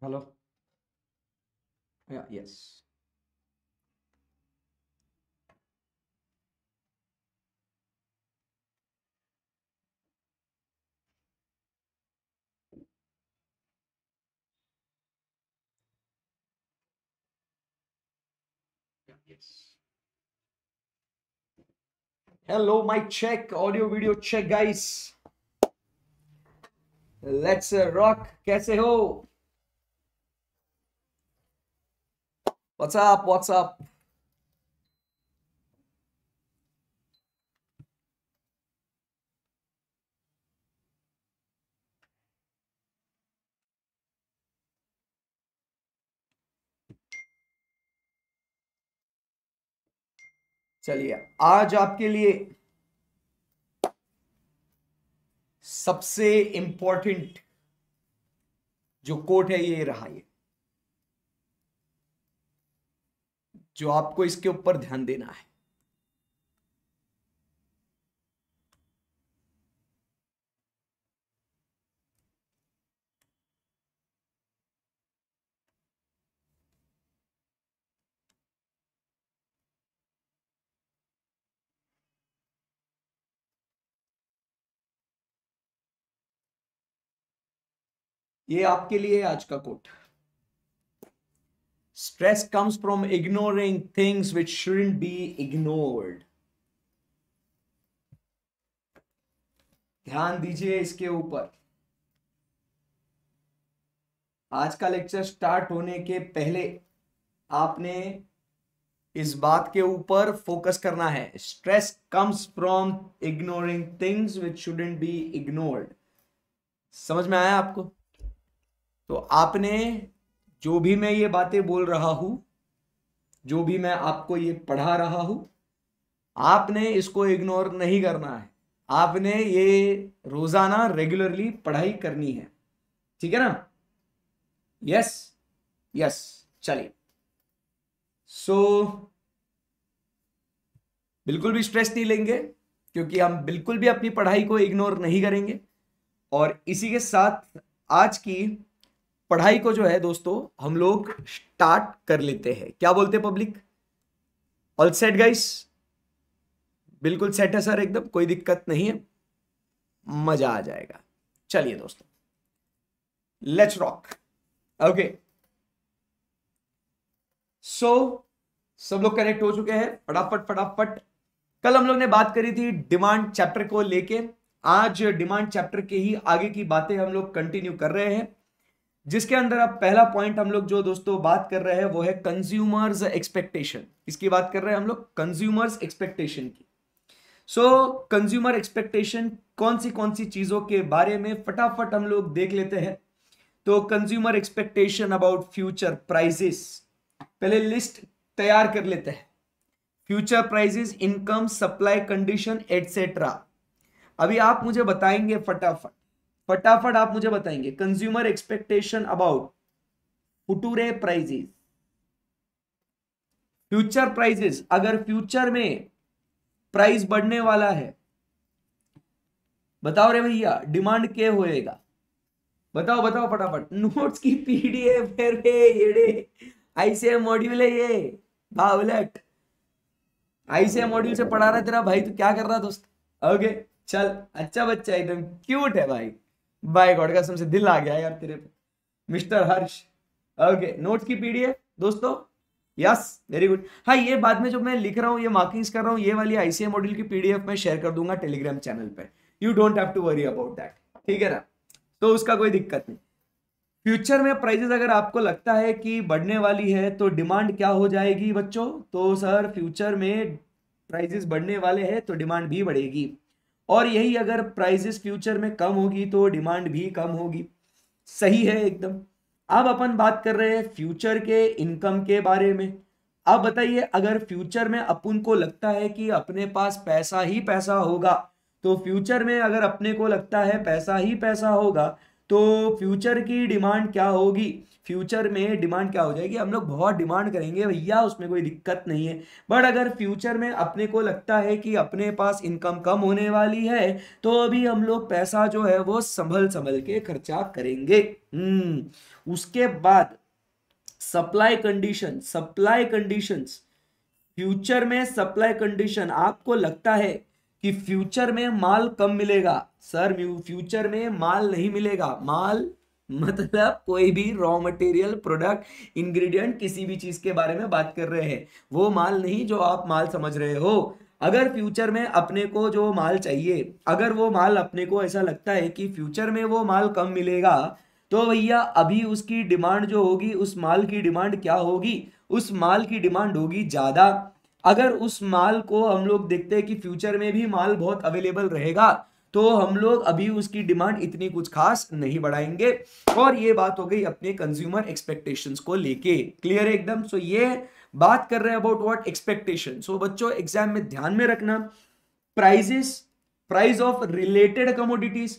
hello? Yeah yes. Yes hello My check audio video check guys. Let's uh, rock. kaise ho What's up? What's up? चलिए, आज आपके लिए सबसे important जो quote है ये रहा ये जो आपको इसके ऊपर ध्यान देना है। ये आपके लिए आज का quote. Stress comes from ignoring things which shouldn't be ignored ध्यान दीजिए इसके ऊपर। आज का लेक्चर स्टार्ट होने के पहले आपने इस बात के ऊपर फोकस करना है। Stress comes from ignoring things which shouldn't be ignored समझ में आया आपको? तो आपने जो भी मैं ये बातें बोल रहा हूँ, जो भी मैं आपको ये पढ़ा रहा हूँ, आपने इसको इग्नोर नहीं करना है। आपने ये रोज़ाना रेगुलरली पढ़ाई करनी है। ठीक है ना? यस यस चलिए। सो बिल्कुल भी स्ट्रेस नहीं लेंगे, क्योंकि हम बिल्कुल भी अपनी पढ़ाई को इग्नोर नहीं करेंगे। और इसी के साथ आज की पढ़ाई को जो है दोस्तों, हम लोग स्टार्ट कर लेते हैं। क्या बोलते हैं पब्लिक ऑल सेट गाइस बिल्कुल सेट है सर एकदम। कोई दिक्कत नहीं है। मज़ा आ जाएगा। चलिए दोस्तों। लेट्स रॉक ओके सो सब लोग कनेक्ट हो चुके हैं। फटाफट फटाफट। कल हम लोग ने बात करी थी डिमांड चैप्टर को लेके। आज डिमांड चैप्टर के ही आगे की बातें हम लोग कंटिन्यू कर रहे हैं। जिसके अंदर अब पहला पॉइंट हम लोग जो दोस्तों बात कर रहे हैं, वो है कंज्यूमर्स एक्सपेक्टेशन इसकी बात कर रहे हैं हम लोग कंज्यूमर्स एक्सपेक्टेशन की. सो कंज्यूमर एक्सपेक्टेशन कौन सी कौन सी चीज़ों के बारे में फटाफट हम लोग देख लेते हैं. तो consumer expectation about future prices पहले लिस्ट तैयार कर लेते हैं. Future prices income supply condition etcetera अभी आप मुझे बताएँगे फटाफट. फटाफट आप मुझे बताएँगे। Consumer expectation about future prices future prices अगर फ्यूचर में प्राइस बढ़ने वाला है, बताओ रे भैया डिमांड क्या होएगा? बताओ बताओ फटाफट। नोट्स की पीडीएफ ऐसे मॉड्यूल है ये, बावलट। ऐसे मॉड्यूल से पढ़ा रहा तेरा भाई, तू क्या कर रहा दोस्त? ओके चल अच्छा बच्चा एकदम क्यूट है भाई। बाय गॉड कसम से दिल आ गया यार तेरे पे। मिस्टर हर्ष। ओके नोट्स की पीडीएफ दोस्तों? यस वेरी गुड हाँ ये बाद में जो मैं लिख रहा हूँ, ये मार्किंग्स कर रहा हूँ, ये वाली आईसीए मॉड्यूल की पीडीएफ मैं शेयर कर दूँगा टेलीग्राम चैनल पे। You don't have to worry about that ठीक है ना? तो उसका कोई दिक्कत नहीं। फ्यूचर में प्राइजेस अगर आपको लगता है कि बढ़ने वाली है तो डिमांड क्या हो जाएगी बच्चों? तो सर फ्यूचर में प्राइजेस बढ़ने वाले हैं तो डिमांड भी बढ़ेगी। और यही अगर प्राइजेस फ्यूचर में कम होगी तो डिमांड भी कम होगी। सही है एकदम। अब अपन बात कर रहे हैं फ्यूचर के इनकम के बारे में। अब बताइए, अगर फ्यूचर में अपन को लगता है कि अपने पास पैसा ही पैसा होगा तो फ्यूचर में अगर अपने को लगता है पैसा ही पैसा होगा तो फ्यूचर की डिमांड क्या होगी? फ्यूचर में डिमांड क्या हो जाएगी? हम लोग बहुत डिमांड करेंगे भैया, उसमें कोई दिक्कत नहीं है। बट अगर फ्यूचर में अपने को लगता है कि अपने पास इनकम कम होने वाली है तो अभी हम लोग पैसा जो है वो संभल संभल के खर्चा करेंगे। हम्म उसके बाद supply condition supply conditions future में सप्लाई कंडीशन आपको लगता है कि फ्यूचर में माल कम मिलेगा। सर फ्यूचर में माल नहीं मिलेगा। माल मतलब कोई भी रॉ मटेरियल प्रोडक्ट इंग्रेडिएंट किसी भी चीज़ के बारे में बात कर रहे हैं। वो माल नहीं जो आप माल समझ रहे हो। अगर फ्यूचर में अपने को जो माल चाहिए, अगर वो माल अपने को ऐसा लगता है कि फ्यूचर में वो माल कम मिलेगा तो भैया अभी उसकी डिमांड जो होगी, उस माल की डिमांड क्या होगी? उस माल की डिमांड होगी ज़्यादा। अगर उस माल को हम लोग देखते हैं कि फ्यूचर में भी माल बहुत अवेलेबल रहेगा तो हम लोग अभी उसकी डिमांड इतनी कुछ खास नहीं बढ़ाएँगे। और ये बात हो गई अपने कंज्यूमर एक्सपेक्टेशंस को लेके। क्लियर है एकदम? सो ये बात कर रहे हैं अबाउट व्हाट एक्सपेक्टेशन सो बच्चों एग्ज़ाम में ध्यान में रखना। Prices price of related commodities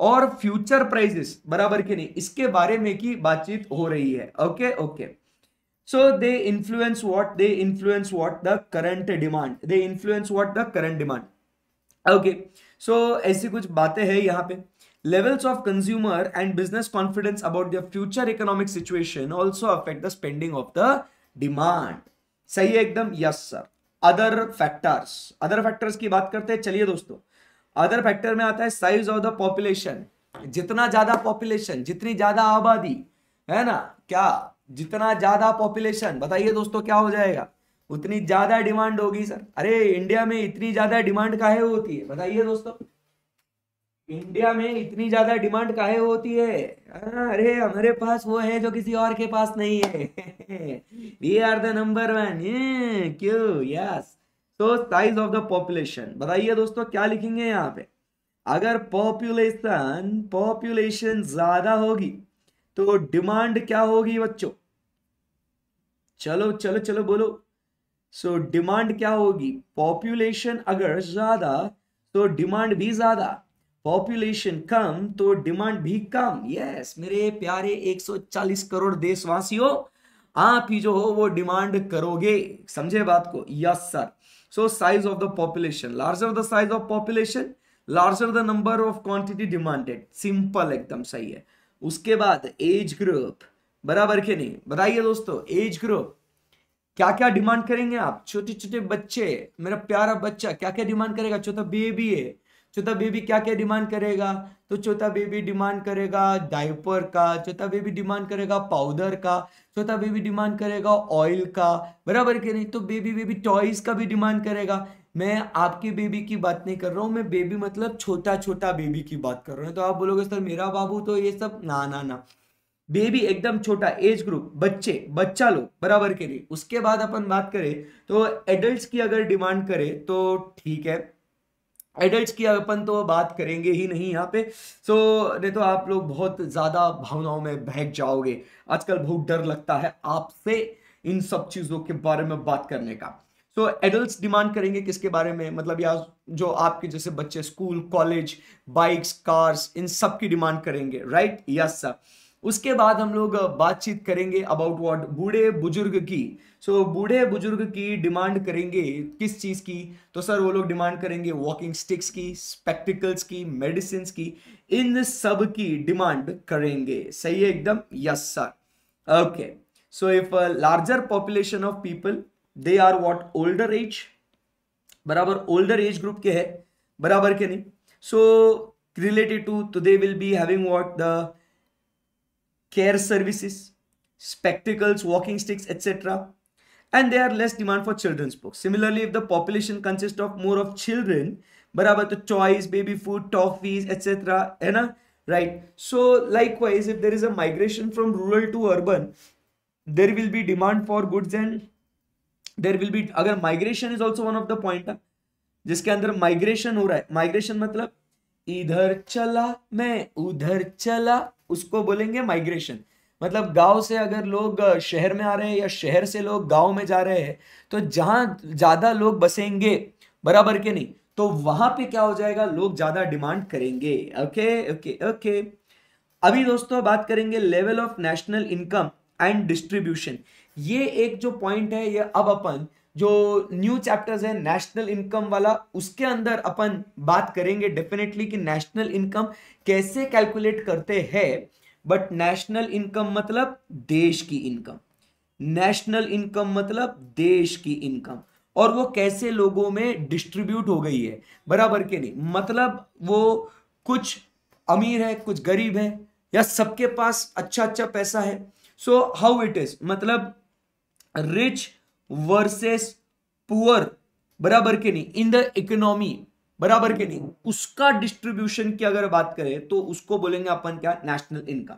और फ्यूचर प्राइजेस बराबर के नहीं? इसके बारे में की बातचीत हो रही है। Okay okay they influence what they influence what the current demand they influence what the current demand okay so so, ऐसी कुछ बातें हैं यहाँ पे। Levels of consumer and business confidence about the future economic situation also affect the spending of the demand सही है एकदम? Yes sir other factors other factors की बात करते हैं। चलिए दोस्तों। अदर फैक्टर में आता है साइज़ ऑफ़ द पॉपुलेशन जितना ज़्यादा पॉपुलेशन जितनी ज़्यादा आबादी है ना? क्या? जितना ज़्यादा पॉपुलेशन बताइए दोस्तों क्या हो जाएगा? उतनी ज़्यादा डिमांड होगी सर अरे इंडिया में इतनी ज़्यादा डिमांड काहे होती है? बताइए दोस्तों। इंडिया में इतनी ज़्यादा डिमांड काहे होती है? हाँ, अरे हमारे पास वो है जो किसी और के पास नहीं है। We are the number one क्यों? यस तो साइज़ ऑफ़ द पॉपुलेशन बताइए दोस्तों क्या लिखेंगे यहाँ पे? अगर पॉपुलेशन पॉपुलेशन ज़्यादा होगी तो डिमांड क्या होगी बच्चों? चलो चलो चलो बोलो। सो so, डिमांड क्या होगी? पॉपुलेशन अगर ज़्यादा तो डिमांड भी ज़्यादा। पॉपुलेशन कम तो डिमांड भी कम। यस yes, मेरे प्यारे 140 करोड़ देशवासियों आप ही जो हो वो डिमांड करोगे। समझे बात को? Yes sir so size of the population larger the size of population larger the number of quantity demanded simple एकदम सही है। उसके बाद एज ग्रुप बराबर के नहीं? बताइए दोस्तों एज ग्रुप क्या क्या डिमांड करेंगे आप? छोटे छोटे बच्चे, मेरा प्यारा बच्चा क्या क्या डिमांड करेगा? छोटा बेबी है, छोटा बेबी क्या क्या डिमांड करेगा? तो छोटा बेबी डिमांड करेगा डायपर का, छोटा बेबी डिमांड करेगा पाउडर का, छोटा बेबी डिमांड करेगा ऑयल का, बराबर के नहीं? तो बेबी बेबी टॉयज का भी डिमांड करेगा। मैं आपके बेबी की बात नहीं कर रहा हूँ मैं बेबी मतलब छोटा छोटा बेबी की बात कर रहा हूँ। तो आप बोलोगे सर मेरा बाबू तो ये सब ना ना ना। बेबी एकदम छोटा एज ग्रुप बच्चे बच्चा लोग बराबर के लिए। उसके बाद अपन बात करें तो एडल्ट्स की अगर डिमांड करें तो ठीक है। एडल्ट्स की अपन तो बात करेंगे ही नहीं यहाँ पे। सो so, नहीं तो आप लोग बहुत ज़्यादा भावनाओं में बहक जाओगे। आजकल बहुत डर लगता है आपसे इन सब चीज़ों के बारे में बात करने का। तो एडल्ट डिमांड करेंगे किसके बारे में? मतलब या जो आपके जैसे बच्चे स्कूल कॉलेज बाइक्स कार्स इन सब की डिमांड करेंगे राइट यस सर उसके बाद हम लोग बातचीत करेंगे अबाउट व्हाट बूढ़े बुज़ुर्ग की। सो so, बूढ़े बुज़ुर्ग की डिमांड करेंगे किस चीज़ की? तो सर वो लोग डिमांड करेंगे वॉकिंग स्टिक्स की स्पेक्टिकल्स की मेडिसिन की इन सब की डिमांड करेंगे। सही है एकदम? Yes sir okay so if larger population of people They are what older age बराबर ओल्डर एज ग्रुप के है बराबर के नहीं सो रिलेटेड टू तो they will be having what the care services, spectacles, walking sticks, etc. And there are less demand for children's books. Similarly, if the population consists of more of children, barabar to toys, baby food, toffees, etc. है ना? Right. So likewise, if there is a migration from rural to urban, there will be demand for goods and there will be, अगर migration is also one of the point जिसके अंदर migration हो रहा है। Migration मतलब इधर चला मैं, उधर चला, उसको बोलेंगे माइग्रेशन मतलब गाँव से अगर लोग शहर में आ रहे हैं या शहर से लोग गाँव में जा रहे हैं तो जहाँ ज़्यादा लोग बसेंगे, बराबर के नहीं तो वहाँ पे क्या हो जाएगा? लोग ज़्यादा डिमांड करेंगे। ओके ओके ओके अभी दोस्तों बात करेंगे level of national income and distribution ये एक जो पॉइंट है, ये अब अपन जो न्यू चैप्टर्स है नेशनल इनकम वाला, उसके अंदर अपन बात करेंगे डेफिनेटली कि नेशनल इनकम कैसे कैलकुलेट करते हैं बट नेशनल इनकम मतलब देश की इनकम नेशनल इनकम मतलब देश की इनकम और वो कैसे लोगों में डिस्ट्रीब्यूट हो गई है? बराबर के नहीं. मतलब वो कुछ अमीर है, कुछ गरीब है, या सबके पास अच्छा अच्छा पैसा है. सो हाउ इट इज़ मतलब रिच वर्सेस पुअर बराबर के नहीं इन द इकोनॉमी बराबर के नहीं। उसका डिस्ट्रीब्यूशन की अगर बात करें तो उसको बोलेंगे अपन क्या? नेशनल इनकम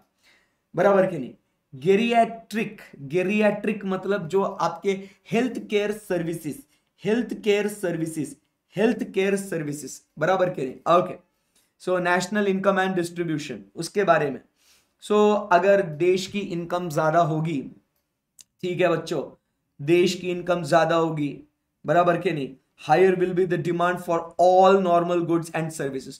बराबर के नहीं। गेरियाट्रिक गेरियाट्रिक मतलब जो आपके health care services health care services health care services बराबर के नहीं। Okay so national income and distribution उसके बारे में। सो so, अगर देश की इनकम ज़्यादा होगी ठीक है बच्चों? देश की इनकम ज़्यादा होगी, बराबर के नहीं? Higher will be the demand for all normal goods and services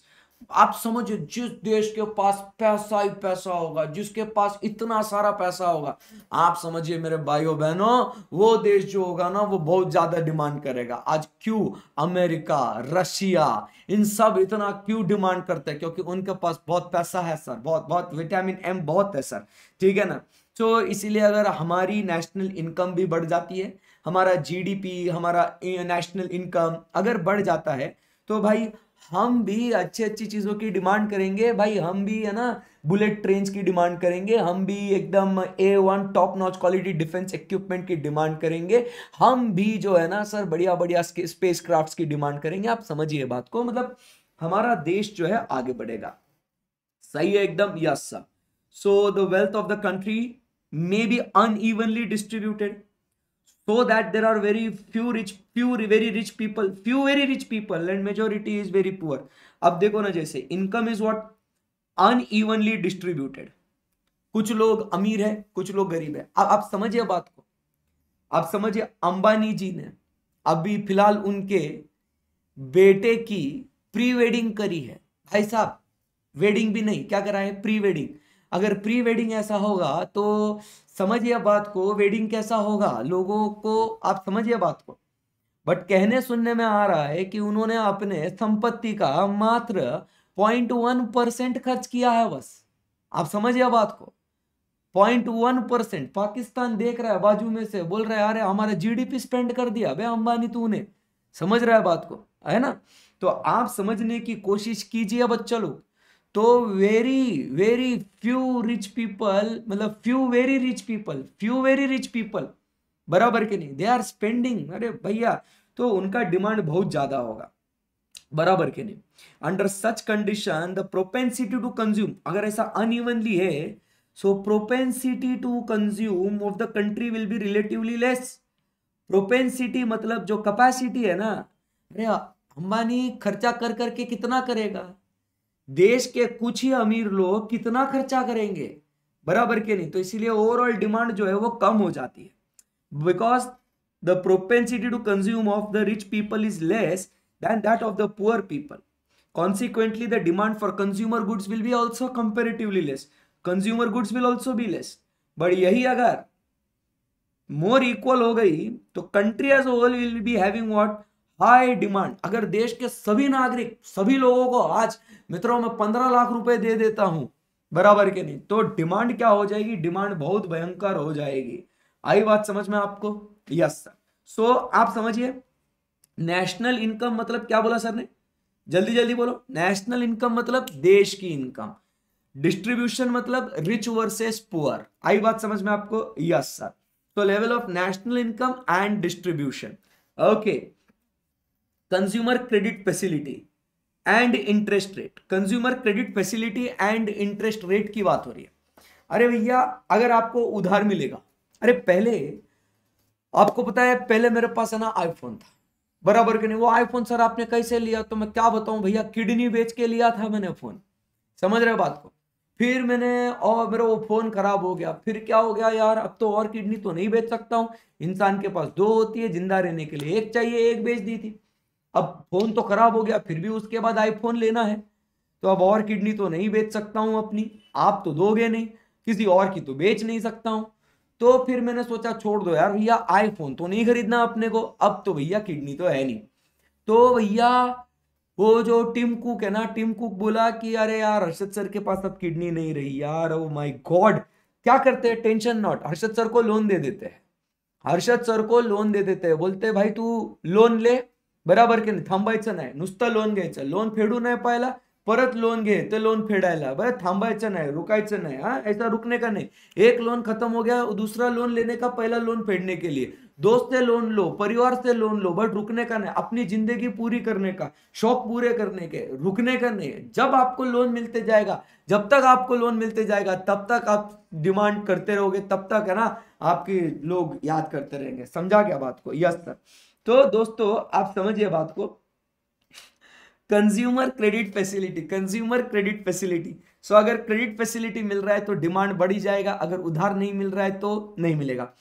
आप समझिए, जिस देश के पास पैसा ही पैसा होगा, जिसके पास इतना सारा पैसा होगा, आप समझिए मेरे भाइयों बहनों, वो देश जो होगा ना, वो बहुत ज़्यादा डिमांड करेगा। आज क्यों? अमेरिका, रशिया, इन सब इतना क्यों डिमांड करते हैं? क्योंकि उनके पास बहुत पैसा है सर बहुत बहुत विटामिन एम बहुत है सर ठीक है ना? तो इसीलिए अगर हमारी नेशनल इनकम भी बढ़ जाती है, हमारा जीडीपी हमारा नेशनल इनकम अगर बढ़ जाता है तो भाई हम भी अच्छी अच्छी चीज़ों की डिमांड करेंगे। भाई हम भी, है ना बुलेट ट्रेन की डिमांड करेंगे। हम भी एकदम A one top notch quality defence equipment की डिमांड करेंगे। हम भी जो है ना सर बढ़िया बढ़िया स्पेस क्राफ्ट की डिमांड करेंगे। आप समझिए बात को मतलब हमारा देश जो है आगे बढ़ेगा। सही है एकदम? Yes sir so the wealth of the country may be unevenly distributed so that there are very few rich, few very rich people, few very rich people, and majority is very poor. अब देखो ना जैसे income is what unevenly distributed कुछ लोग अमीर है, कुछ लोग गरीब है। अब आप समझिए बात को। आप समझिए अंबानी जी ने अभी फ़िलहाल उनके बेटे की प्री वेडिंग करी है। भाई साहब वेडिंग भी नहीं, क्या करा है? प्री वेडिंग अगर प्री वेडिंग ऐसा होगा तो समझिए बात को वेडिंग कैसा होगा? लोगों को, आप समझिए बात को। बट कहने सुनने में आ रहा है कि उन्होंने अपने संपत्ति का मात्र पॉइंट वन परसेंट खर्च किया है बस। आप समझिए बात को? पॉइंट वन परसेंट पाकिस्तान देख रहा है, बाजू में से बोल रहा है, अरे, हमारा जीडीपी स्पेंड कर दिया बे अंबानी तूने। समझ रहा है बात को, है ना? तो आप समझने की कोशिश कीजिए बच्चा लोग तो very very few rich people मतलब few very rich people few very rich people बराबर के नहीं दे आर स्पेंडिंग अरे भैया तो उनका डिमांड बहुत ज़्यादा होगा, बराबर के नहीं। Under such condition the propensity to consume अगर ऐसा अनइवनली है so propensity to consume of the country will be relatively less propensity मतलब जो कैपेसिटी है ना, अरे, अंबानी खर्चा कर करके कितना करेगा? देश के कुछ ही अमीर लोग कितना खर्चा करेंगे? बराबर के नहीं। तो इसीलिए ओवरऑल डिमांड जो है वो कम हो जाती है। Because the propensity to consume of the rich people is less than that of the poor people consequently the demand for consumer goods will be also comparatively less consumer goods will also be less but यही अगर more equal हो गई तो country as whole will be having what high demand अगर देश के सभी नागरिक, सभी लोगों को आज मित्रों में पंद्रह लाख रुपए दे देता हूँ, बराबर के नहीं तो डिमांड क्या हो जाएगी? डिमांड बहुत भयंकर हो जाएगी। आई बात समझ में आपको? यस सर सो आप समझिए नेशनल इनकम मतलब क्या बोला सर ने? जल्दी जल्दी बोलो। नेशनल इनकम मतलब देश की इनकम डिस्ट्रीब्यूशन मतलब रिच वर्सेस पुअर आई बात समझ में आपको? यस सर तो level of national income and distribution okay consumer credit facility and interest rate consumer credit facility and interest rate की बात हो रही है। अरे भैया, अगर आपको उधार मिलेगा, अरे पहले, आपको पता है, पहले मेरे पास है ना आईफोन था। बराबर के नहीं? वो आईफोन सर आपने कैसे लिया? तो मैं क्या बताऊँ भैया, किडनी बेच के लिया था मैंने फ़ोन समझ रहे बात को? फिर मैंने, और मेरा वो फ़ोन खराब हो गया। फिर क्या हो गया यार, अब तो और किडनी तो नहीं बेच सकता हूँ। इंसान के पास दो होती है, ज़िंदा रहने के लिए एक चाहिए, एक बेच दी थी। अब फ़ोन तो खराब हो गया, फिर भी उसके बाद आईफोन लेना है। तो अब और किडनी तो नहीं बेच सकता हूँ अपनी। आप तो दोगे नहीं, किसी और की तो बेच नहीं सकता हूँ। तो फिर मैंने सोचा, छोड़ दो यार भैया आईफोन तो नहीं खरीदना अपने को। अब तो भैया किडनी तो है नहीं। तो भैया, वो जो टिम कुक है ना, टिम कुक बोला कि, अरे यार, हर्षद सर के पास अब किडनी नहीं रही यार ओ माय गॉड क्या करते हैं? टेंशन नॉट हर्षद सर को लोन दे देते हैं। हर्षद सर को लोन दे देते हैं। बोलते भाई तू लोन ले बराबर की नाही, थांबायचं नाही. नुसतं लोन घ्यायचं. लोन फेडू नाही पाहिला, परत लोन घे, ते लोन फेडायला. बरं, थांबायचं नाही, रुकायचं नाही हाँ? ऐसा रुकने का नहीं? एक लोन खत्म हो गया, दूसरा लोन लेने का पहला लोन फेडने के लिए? दोस्त से लोन लो परिवार से लोन लो, बट रुकने का नहीं? अपनी ज़िंदगी पूरी करने का, शौक पूरे करने के रुकने का नहीं? जब आपको लोन मिलते जाएगा, जब तक आपको लोन मिलते जाएगा, तब तक आप डिमांड करते रहोगे, तब तक है ना, आपके लोग याद करते रहेंगे। समझा क्या बात को? यस सर तो दोस्तों, आप समझिए बात को। Consumer credit facility consumer credit facility so अगर क्रेडिट फैसिलिटी मिल रहा है तो डिमांड बढ़ी जाएगा, अगर उधार नहीं मिल रहा है तो नहीं मिलेगा।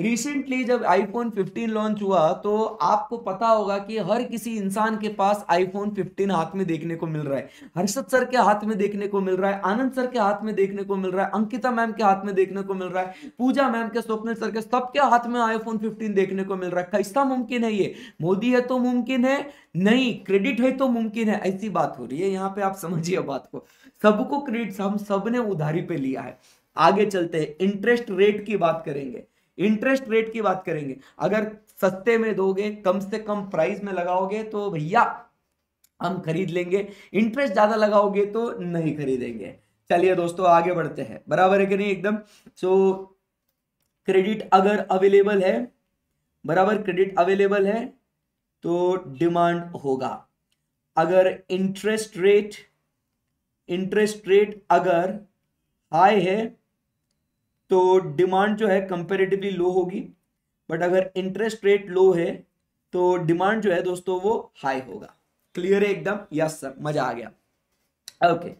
रिसेंटली जब आईफोन 15 लॉन्च हुआ तो आपको पता होगा कि हर किसी इंसान के पास आईफोन 15 हाथ में देखने को मिल रहा है। हर्षद सर के हाथ में देखने को मिल रहा है, आनंद सर के हाथ में देखने को मिल रहा है, अंकिता मैम के हाथ में देखने को मिल रहा है, पूजा मैम के, स्वप्निल सर के सबके हाथ में आईफोन 15 देखने को मिल रहा है। कैसा मुमकिन है ये। मोदी है तो मुमकिन है, नहीं क्रेडिट है तो मुमकिन है। ऐसी बात हो रही है, यहाँ पे आप समझिए बात को। सबको क्रेडिट हम सबने उधारी पे लिया है। आगे चलते हैं। इंटरेस्ट रेट की बात करेंगे। इंटरेस्ट रेट की बात करेंगे। अगर सस्ते में दोगे, कम से कम प्राइस में लगाओगे तो भैया, हम खरीद लेंगे। इंटरेस्ट ज़्यादा लगाओगे तो नहीं खरीदेंगे। चलिए दोस्तों, आगे बढ़ते हैं। बराबर है कि नहीं एकदम? सो क्रेडिट अगर अवेलेबल है, बराबर क्रेडिट अवेलेबल है तो डिमांड होगा। अगर इंटरेस्ट रेट इंटरेस्ट रेट अगर हाई है तो डिमांड जो है कंपेरेटिवली लो होगी बट अगर इंटरेस्ट रेट लो है तो डिमांड जो है दोस्तों वो हाई होगा। क्लियर है एकदम? यस सर मज़ा आ गया। Okay okay.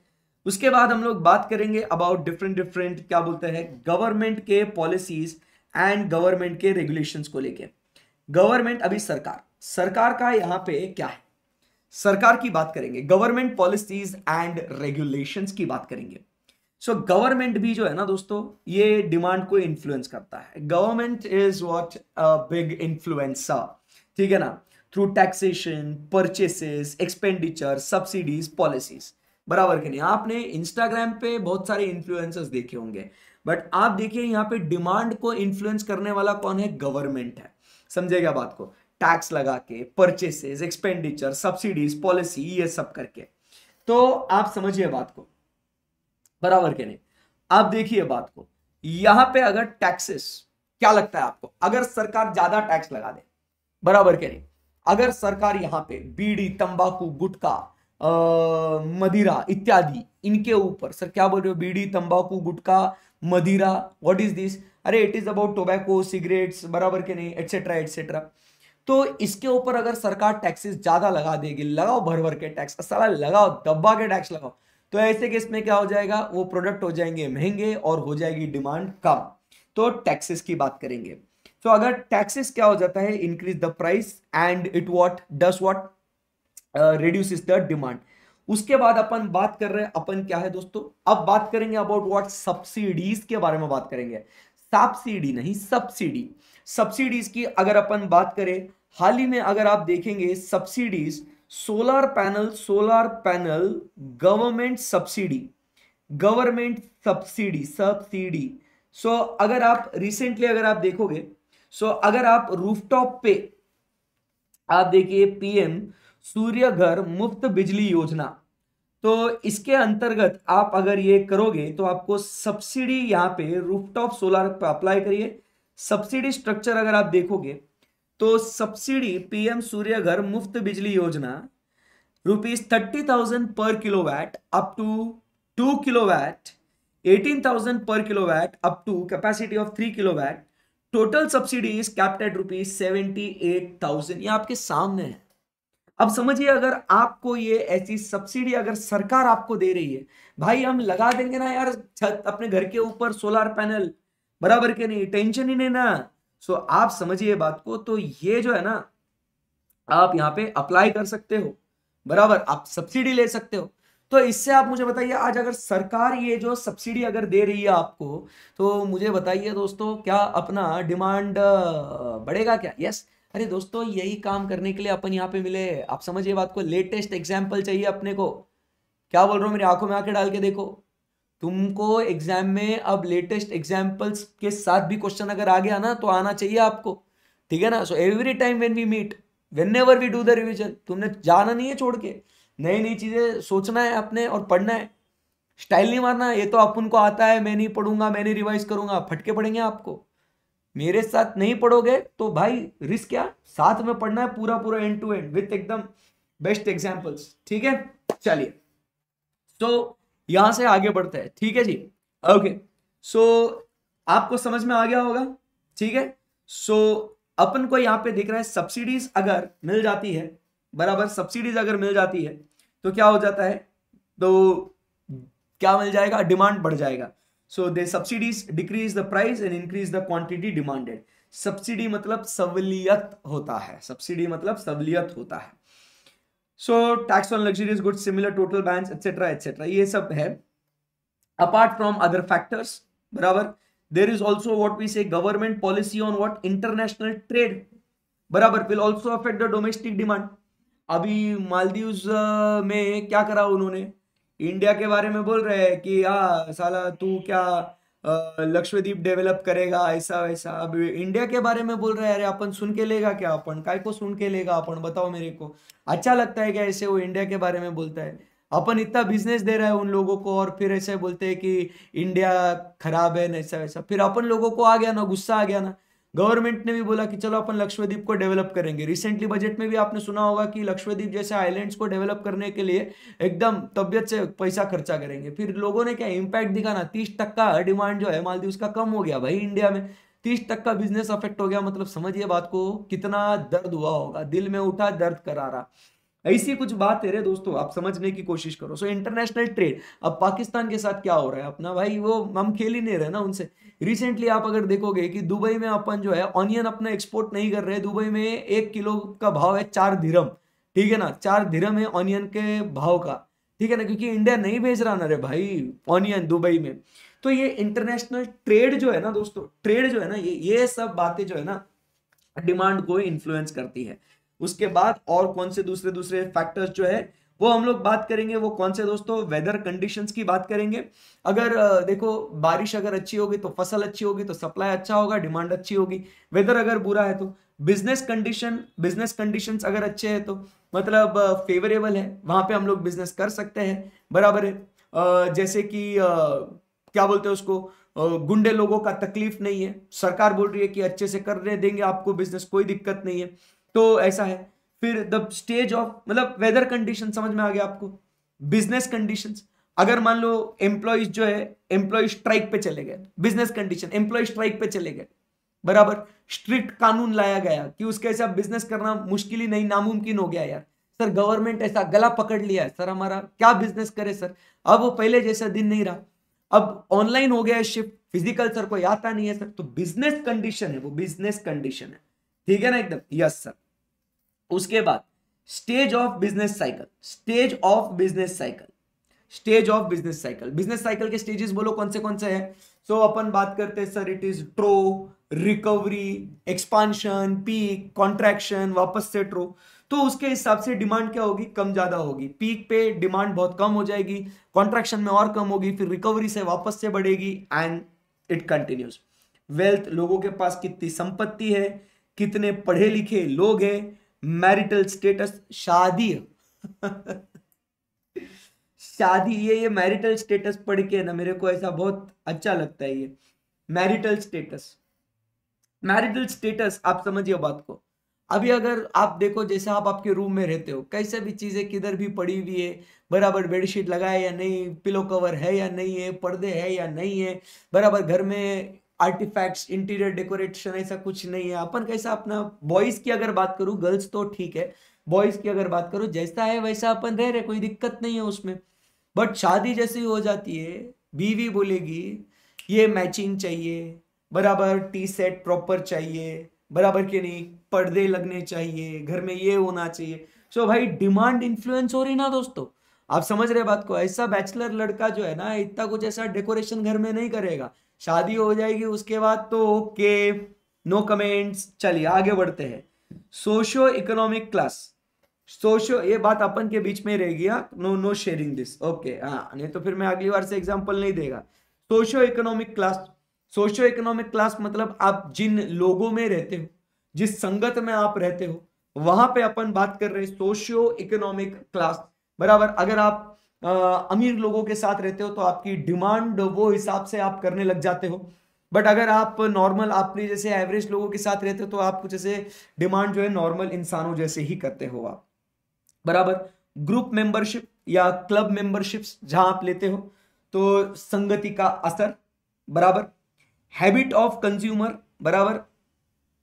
उसके बाद हम लोग बात करेंगे अबाउट डिफरेंट डिफरेंट क्या बोलते हैं गवर्नमेंट के पॉलिसीज़ एंड गवर्नमेंट के रेगुलेशंस को लेके। गवर्नमेंट अभी सरकार। सरकार का यहाँ पे क्या है? सरकार की बात करेंगे। गवर्नमेंट पॉलिसीज़ एंड रेगुलेशंस की बात करेंगे। सो गवर्नमेंट भी जो है ना दोस्तों, ये डिमांड को इन्फ्लुएंस करता है। Government is what big influencer ठीक है ना? Through taxation purchases expenditure subsidies policies बराबर के नहीं? आपने इंस्टाग्राम पे बहुत सारे इन्फ्लुएंसर्स देखे होंगे। बट आप देखिए यहाँ पे डिमांड को इन्फ्लुएंस करने वाला कौन है? गवर्नमेंट है। समझेगा बात को? टैक्स लगा के परचेसेस एक्सपेंडिचर सब्सिडीज पॉलिसी ये सब करके। तो आप समझिए बात को। बराबर के नहीं। आप देखिए बात को, यहाँ पे अगर टैक्सेस क्या लगता है आपको? अगर सरकार ज़्यादा टैक्स लगा दे, बराबर के नहीं। अगर सरकार यहाँ पे बीड़ी, तंबाकू, गुटखा मदिरा इत्यादि, इनके ऊपर, सर क्या बोल रहे हो? बीड़ी, तंबाकू, गुटखा, मदिरा व्हाट इज़ दिस अरे it is about tobacco cigarettes बराबर के नहीं एटसेट्रा एटसेट्रा तो इसके ऊपर अगर सरकार टैक्सेस ज़्यादा लगा देगी, लगाओ भर भर के टैक्स साला लगाओ दब्बा के टैक्स लगाओ। तो ऐसे केस में क्या हो जाएगा? वो प्रोडक्ट हो जाएँगे महँगे और हो जाएगी डिमांड कम। तो टैक्सेस की बात करेंगे। तो अगर टैक्सेस क्या हो जाता है? Increase the price and it what does what reduce the demand उसके बाद अपन बात कर रहे हैं, अपन क्या है दोस्तों? अब बात करेंगे अबाउट व्हाट सब्सिडीज के बारे में बात करेंगे। सब्सिडी नहीं सब्सिडी सब्सिडीज की अगर अपन बात करें, हाल ही में अगर आप देखेंगे subsidies solar panel solar panel government subsidy government subsidy subsidy so अगर आप रिसेंटली अगर आप देखोगे सो so, अगर आप रूफटॉप पे आप देखिए पीएम सूर्य घर मुफ़्त बिजली योजना तो इसके अंतर्गत आप अगर ये करोगे तो आपको सब्सिडी यहाँ पे रूफटॉप सोलर पे अप्लाई करिए। सब्सिडी स्ट्रक्चर अगर आप देखोगे तो subsidy PM Surya Ghar Muft Bijli Yojana rupees thirty thousand per kilowatt up to two kilowatt eighteen thousand per kilowatt up to capacity of three kilowatt total subsidy is capped rupees seventy eight thousand ये आपके सामने है। अब समझिए, अगर आपको ये ऐसी सब्सिडी अगर सरकार आपको दे रही है, भाई हम लगा देंगे ना यार, छत अपने घर के ऊपर सोलर पैनल बराबर के नहीं टेंशन ही नहीं ना। सो आप समझिए बात को तो ये जो है ना, आप यहाँ पे अप्लाई कर सकते हो। बराबर, आप सब्सिडी ले सकते हो। तो इससे आप मुझे बताइए, आज अगर सरकार ये जो सब्सिडी अगर दे रही है आपको तो मुझे बताइए दोस्तों, क्या अपना डिमांड बढ़ेगा क्या? यस अरे दोस्तों, यही काम करने के लिए अपन यहाँ पे मिले। आप समझिए बात को लेटेस्ट एग्ज़ाम्पल चाहिए अपने को। क्या बोल रहा हूँ मेरी आँखों में आके डाल के देखो। तुमको एग्ज़ाम में अब लेटेस्ट एग्जाम्पल्स के साथ भी क्वेश्चन अगर आ गया ना तो आना चाहिए आपको। ठीक है ना? So every time when we meet whenever we do the revision तुमने जाना नहीं है छोड़ के। नई नई चीज़ें सोचना है अपने और पढ़ना है। स्टाइल नहीं मारना, ये तो अपन को आता है, मैं नहीं पढ़ूँगा, मैं नहीं रिवाइज करूँगा, फटके पड़ेंगे आपको। मेरे साथ नहीं पढ़ोगे तो भाई रिस्क क्या? साथ में पढ़ना है पूरा पूरा एंड टू एंड विथ एकदम बेस्ट एग्जाम्पल्स ठीक है? चलिए। तो यहाँ से आगे बढ़ते हैं। ठीक है जी? ओके सो आपको समझ में आ गया होगा? ठीक है? सो अपन को यहाँ पे दिख रहा है सब्सिडीज अगर मिल जाती है, बराबर सब्सिडीज अगर मिल जाती है तो क्या हो जाता है? तो क्या मिल जाएगा? डिमांड बढ़ जाएगा। So they subsidies decrease the price and increase the quantity demanded subsidy मतलब सवलियत होता है। सब्सिडी मतलब सवलियत होता है। So tax on luxurious goods similar total band etcetera etcetera ये सब है। अपार्ट फ्रॉम अदर फैक्टर्स बराबर there is also what we say government policy on what international trade बराबर will also affect the domestic demand अभी मालदीव में क्या करा उन्होंने? इंडिया के बारे में बोल रहे हैं कि आ साला, तू क्या लक्षद्वीप डेवलप करेगा, ऐसा, वैसा। अब इंडिया के बारे में बोल रहे हैं, अरे अपन सुन के लेगा क्या? अपन काय को सुन के लेगा, अपन बताओ मेरे को। अच्छा लगता है क्या ऐसे वो इंडिया के बारे में बोलता है? अपन इतना बिज़नेस दे रहा है उन लोगों को और फिर ऐसे बोलते हैं कि इंडिया खराब है, ऐसा, वैसा। फिर अपन लोगों को आ गया ना, गुस्सा आ गया ना? गवर्नमेंट ने भी बोला कि चलो अपन लक्षद्वीप को डेवलप करेंगे। रिसेंटली बजट में भी आपने सुना होगा कि लक्ष्मीप जैसे आइलैंड्स को डेवलप करने के लिए एकदम तबियत से पैसा खर्चा करेंगे। फिर लोगों ने क्या इम्पैक्ट दिखाना? तीस टक्का डिमांड जो है मालदीव का कम हो गया भाई इंडिया में। तीस तक का बिज़नेस अफेक्ट हो गया मतलब समझिए बात को, कितना दर्द हुआ होगा। दिल में उठा, दर्द करा रहा ऐसी कुछ बात है रे दोस्तों, आप समझने की कोशिश करो। सो इंटरनेशनल ट्रेड अब पाकिस्तान के साथ क्या हो रहा है? अपना भाई, वो हम खेल ही नहीं रहे ना उनसे। रिसेंटली आप अगर देखोगे कि दुबई में अपन जो है ऑनियन अपना एक्सपोर्ट नहीं कर रहे। दुबई में एक किलो का भाव है चार धीरम ठीक है ना? चार धीरम है ऑनियन के भाव का। ठीक है ना? क्योंकि इंडिया नहीं भेज रहा ना रे भाई ऑनियन दुबई में। तो ये इंटरनेशनल ट्रेड जो है ना दोस्तों ट्रेड जो है ना, ये ये सब बातें जो है ना डिमांड को इन्फ्लुएंस करती है। उसके बाद और कौन से दूसरे दूसरे फैक्टर्स जो है, वो हम लोग बात करेंगे, वो कौन से दोस्तों वेदर कंडीशंस की बात करेंगे। अगर देखो, बारिश अगर अच्छी होगी तो फ़सल अच्छी होगी तो सप्लाई अच्छा होगा डिमांड अच्छी होगी। वेदर अगर बुरा है तो बिज़नेस कंडीशन बिज़नेस कंडीशन अगर अच्छे है तो मतलब फेवरेबल है, वहाँ पे हम लोग बिज़नेस कर सकते हैं। बराबर है। जैसे कि क्या बोलते हैं उसको गुंडे लोगों का तकलीफ़ नहीं है। सरकार बोल रही है कि अच्छे से करने देंगे आपको बिज़नेस कोई दिक्कत नहीं है। तो ऐसा है। फिर द स्टेज ऑफ़ मतलब वेदर कंडीशन समझ में आ गया आपको? बिज़नेस कंडीशन अगर मान लो एम्प्लॉयज़ जो है एम्प्लॉय स्ट्राइक पे चले गए। बिज़नेस कंडीशन एम्प्लॉय स्ट्राइक पे चले गए। बराबर। स्ट्रिक्ट कानून लाया गया कि उसके ऐसा बिज़नेस करना मुश्किल ही नहीं, नामुमकिन हो गया यार। सर गवर्नमेंट ऐसा गला पकड़ लिया है। सर हमारा क्या बिज़नेस करे सर अब वो पहले जैसा दिन नहीं रहा। अब ऑनलाइन हो गया है शिफ्ट फ़िज़िकल सर को आता नहीं है सर तो बिज़नेस कंडीशन है वो बिज़नेस कंडीशन है। ठीक है ना एकदम? यस सर उसके बाद stage of business cycle stage of business cycle stage of business cycle business cycle के स्टेजेस बोलो कौन से कौन से हैं? सो so, अपन बात करते हैं sir it is trough recovery expansion peak contraction वापस से ट्रो तो उसके हिसाब से डिमांड क्या होगी? कम ज़्यादा होगी. पीक पे डिमांड बहुत कम हो जाएगी. कॉन्ट्रैक्शन में और कम होगी फिर रिकवरी से वापस से बढ़ेगी एंड इट कंटिन्यूज वेल्थ लोगों के पास कितनी संपत्ति है? कितने पढ़े लिखे लोग हैं मैरिटल स्टेटस शादी। शादी, ये ये मैरिटल स्टेटस पढ़ के ना मेरे को ऐसा बहुत अच्छा लगता है ये। मैरिटल स्टेटस मैरिटल स्टेटस आप समझिए बात को। अभी अगर आप देखो, जैसे आप आपके रूम में रहते हो, कैसे भी चीज़ें किधर भी पड़ी हुई है, बराबर बेडशीट लगाए या नहीं पिलो कवर है या नहीं है, पर्दे है या नहीं है, बराबर घर में आर्टिफैक्ट्स इंटीरियर डेकोरेशन ऐसा कुछ नहीं है। अपन कैसा अपना बॉयज़ की अगर बात करूँ गर्ल्स तो ठीक है। बॉयज़ की अगर बात करूँ, जैसा है वैसा अपन रह रहे कोई दिक्कत नहीं है उसमें। बट शादी जैसी हो जाती है, बीवी बोलेगी, ये मैचिंग चाहिए, बराबर टी सेट प्रॉपर चाहिए, बराबर के नहीं, पर्दे लगने चाहिए, घर में ये होना चाहिए। सो so भाई डिमांड इन्फ्लुएंस हो रही ना दोस्तों? आप समझ रहे बात को? ऐसा बैचलर लड़का जो है ना, इतना कुछ ऐसा डेकोरेशन घर में नहीं करेगा। शादी हो जाएगी, उसके बाद तो ओके नो कमेंट्स चलिए, आगे बढ़ते हैं। सोशो इकोनॉमिक क्लास सोशो ये बात अपन के बीच में रहेगी no no sharing this okay हाँ नहीं तो फिर मैं अगली बार से एग्जांपल नहीं देगा। Socio economic class socio economic class मतलब आप जिन लोगों में रहते हो, जिस संगत में आप रहते हो, वहाँ पे अपन बात कर रहे हैं सोशियो इकोनॉमिक क्लास बराबर, अगर आप अमीर लोगों के साथ रहते हो तो आपकी डिमांड वो हिसाब से आप करने लग जाते हो। बट अगर आप नॉर्मल अपने जैसे एवरेज लोगों के साथ रहते हो तो आप कुछ ऐसे डिमांड जो है नॉर्मल इंसानों जैसे ही करते हो आप। बराबर? ग्रुप मेंबरशिप या क्लब मेंबरशिप्स जहाँ आप लेते हो तो संगति का असर, बराबर? हैबिट ऑफ़ कंज्यूमर, बराबर?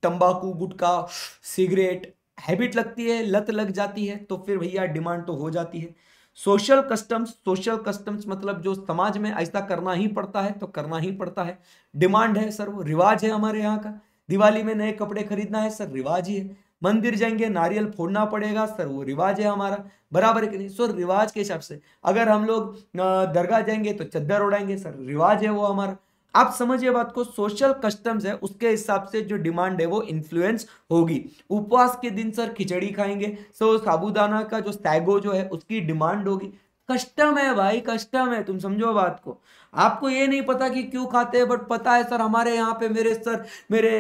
तंबाकू, गुटखा, सिगरेट, हैबिट लगती है, लत लग जाती है तो फिर भैया डिमांड तो हो जाती है। सोशल कस्टम्स सोशल कस्टम्स मतलब जो समाज में ऐसा करना ही पड़ता है तो करना ही पड़ता है। डिमांड है सर, वो रिवाज है हमारे यहाँ का। दिवाली में नए कपड़े खरीदना है, सर, रिवाज ही है। मंदिर जाएँगे, नारियल फोड़ना पड़ेगा, सर, वो रिवाज है हमारा। बराबर है कि नहीं? सर, रिवाज के हिसाब से। अगर हम लोग दरगाह जाएँगे तो चद्दर उड़ाएँगे सर, रिवाज है वो हमारा। आप समझिए बात को सोशल कस्टम्स है, उसके हिसाब से जो डिमांड है वो इन्फ्लुएंस होगी। उपवास के दिन सर खिचड़ी खाएँगे सो साबुदाना का जो सैगो जो है, उसकी डिमांड होगी। कस्टम है भाई कस्टम है, तुम समझो बात को। आपको ये नहीं पता कि क्यों खाते हैं बट पता है सर, हमारे यहाँ पे मेरे सर, मेरे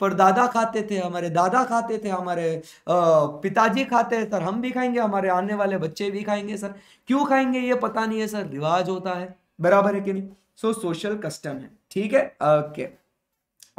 परदादा खाते थे, हमारे दादा खाते थे, हमारे पिताजी खाते हैं, सर, हम भी खाएँगे, हमारे आने वाले बच्चे भी खाएँगे, सर। क्यों खाएँगे, ये पता नहीं है, सर, रिवाज होता है। बराबर है कि नहीं? सो सोशल कस्टम है। ठीक है? Okay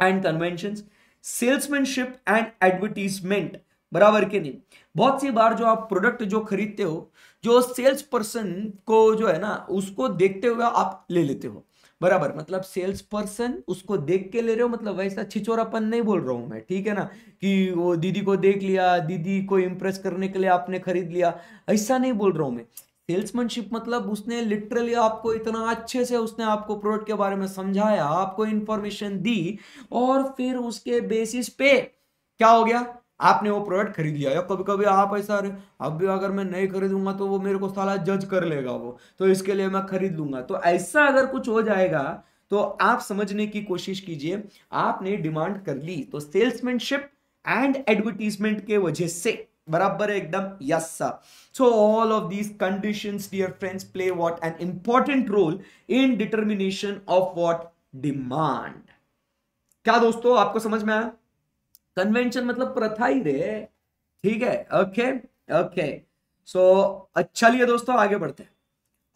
and convention salesmanship and advertisement बराबर के नहीं। बहुत सी बार जो आप प्रोडक्ट जो खरीदते हो, जो सेल्स पर्सन को जो है ना, उसको देखते हुए आप ले लेते हो। बराबर। मतलब सेल्स पर्सन उसको देख के ले रहे हो मतलब वैसा छिचोरापन नहीं बोल रहा हूँ मैं, ठीक है ना? कि वो दीदी को देख लिया, दीदी को इम्प्रेस करने के लिए आपने खरीद लिया, ऐसा नहीं बोल रहा हूँ मैं। सेल्समैनशिप मतलब उसने लिटरली आपको इतना अच्छे से उसने आपको प्रोडक्ट के बारे में समझाया, आपको इंफॉर्मेशन दी और फिर उसके बेसिस पे क्या हो गया? आपने वो प्रोडक्ट खरीद लिया या कभी कभी आप ऐसा अब भी अगर मैं नहीं खरीदूँगा तो वो मेरे को साला जज कर लेगा वो तो इसके लिए मैं खरीद लूँगा। तो ऐसा अगर कुछ हो जाएगा तो आप समझने की कोशिश कीजिए, आपने डिमांड कर ली तो सेल्समैनशिप एंड एडवर्टीजमेंट के वजह से, बराबर एकदम yes sir so all of these conditions dear friends play what an important role in determination of what demand क्या दोस्तों, आपको समझ में आया? कन्वेंशन मतलब प्रथा ही रे। ठीक है? ओके ओके सो अच्छा लिए दोस्तों, आगे बढ़ते हैं।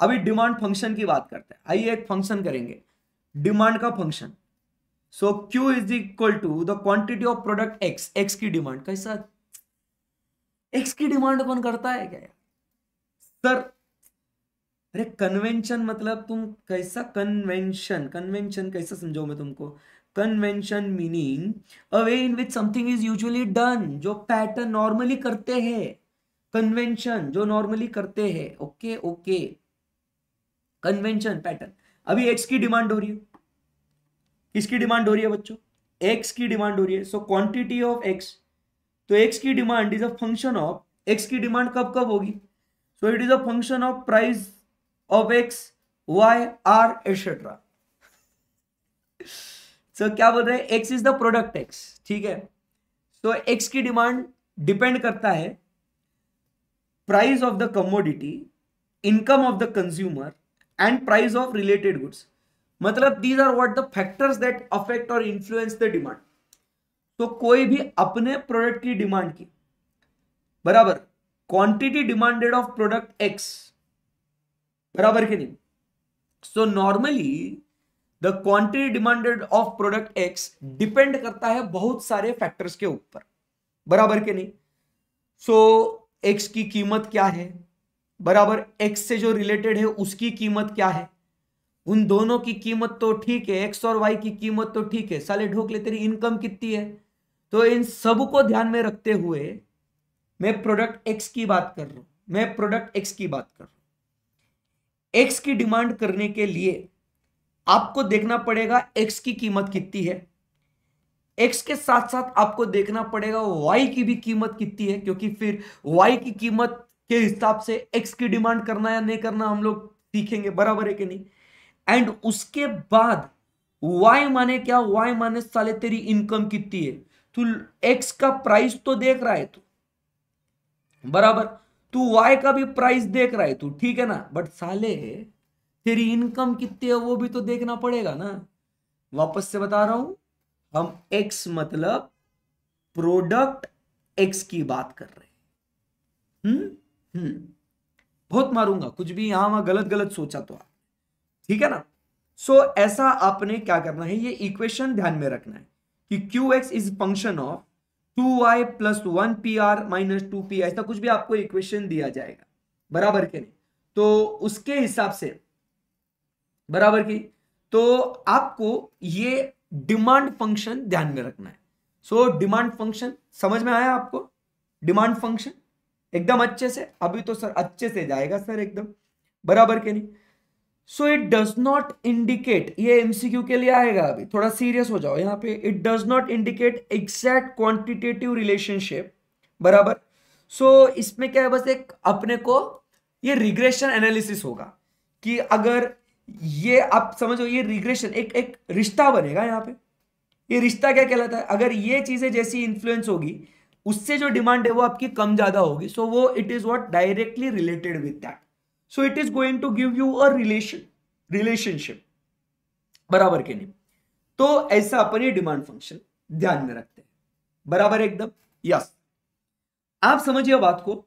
अभी डिमांड फ़ंक्शन की बात करते हैं। आइए एक फ़ंक्शन करेंगे। डिमांड का function so Q is equal to the quantity of product X X की डिमांड कैसा एक्स की डिमांड कौन करता है क्या? सर, अरे कन्वेंशन मतलब तुम कैसा कन्वेंशन कन्वेंशन कैसा समझो मैं तुमको? Convention meaning a way in which something is usually done जो पैटर्न नॉर्मली करते हैं। कन्वेंशन जो नॉर्मली करते हैं। ओके ओके कन्वेंशन पैटर्न अभी एक्स की डिमांड हो रही है। किसकी डिमांड हो रही है बच्चों? एक्स की डिमांड हो रही है। सो क्वांटिटी ऑफ़ एक्स तो एक्स की demand is a function of X की डिमांड कब कब होगी? So it is a function of price of X Y R etcetera so क्या बोल रहे हैं? X is the product X ठीक है? तो एक्स की डिमांड डिपेंड करता है price of the commodity income of the consumer and price of related goods मतलब these are what the factors that affect और इन्फ्लुएंस द डिमांड तो कोई भी अपने प्रोडक्ट की डिमांड की। बराबर। Quantity demanded of product X बराबर के नहीं? So normally the quantity demanded of product X depend करता है बहुत सारे फैक्टर्स के ऊपर। बराबर के नहीं? सो so, एक्स की कीमत क्या है? बराबर। एक्स से जो रिलेटेड है उसकी कीमत क्या है? उन दोनों की कीमत तो ठीक है एक्स और वाई की कीमत तो ठीक है। साले, ढोक ले, तेरी इनकम कितनी है? तो इन सबको ध्यान में रखते हुए मैं प्रोडक्ट एक्स की बात कर रहा हूँ। मैं प्रोडक्ट एक्स की बात कर रहा हूँ। एक्स की डिमांड करने के लिए आपको देखना पड़ेगा एक्स की कीमत कितनी है। एक्स के साथ साथ आपको देखना पड़ेगा वाई की भी कीमत कितनी है, क्योंकि फिर वाई की कीमत के हिसाब से एक्स की डिमांड करना या नहीं करना हम लोग सीखेंगे, बराबर है कि नहीं? एंड उसके बाद वाई माने क्या? वाई माने साले तेरी इनकम कितनी है? तू एक्स का प्राइस तो देख रहा है तू। बराबर। तू वाई का भी प्राइस देख रहा है तू, ठीक है ना? बट साले, तेरी इनकम कितनी है वो भी तो देखना पड़ेगा ना। वापस से बता रहा हूँ, हम एक्स मतलब प्रोडक्ट एक्स की बात कर रहे हैं। हम्म? हम्म। बहुत मारूँगा, कुछ भी यहाँ वहाँ गलत गलत सोचा तो आप। ठीक है ना? सो so, ऐसा आपने क्या करना है? ये इक्वेशन ध्यान में रखना है कि Q X is function of two Y plus one P R minus two P ऐसा कुछ भी आपको इक्वेशन दिया जाएगा। बराबर के नहीं? तो उसके हिसाब से बराबर की? तो आपको ये डिमांड फ़ंक्शन ध्यान में रखना है। सो डिमांड फ़ंक्शन समझ में आया आपको? डिमांड फ़ंक्शन एकदम अच्छे से अभी तो सर अच्छे से जाएगा सर एकदम। बराबर के नहीं? So it does not indicate ये एमसीक्यू के लिए आएगा अभी थोड़ा सीरियस हो जाओ यहाँ पे it does not indicate exact quantitative relationship बराबर? सो so, इसमें क्या है बस एक अपने को ये रिग्रेशन एनालिसिस होगा कि अगर ये आप समझो ये रिग्रेशन एक एक रिश्ता बनेगा यहाँ पे। ये रिश्ता क्या कहलाता है? अगर ये चीज़ें जैसी इन्फ्लुएंस होगी उससे जो डिमांड है वो आपकी कम ज़्यादा होगी सो so वो it is what directly related with that so it is going to give you a relation relationship बराबर के नहीं तो ऐसा अपन ये डिमांड फ़ंक्शन ध्यान में रखते हैं। बराबर एकदम? यस आप समझिए बात को।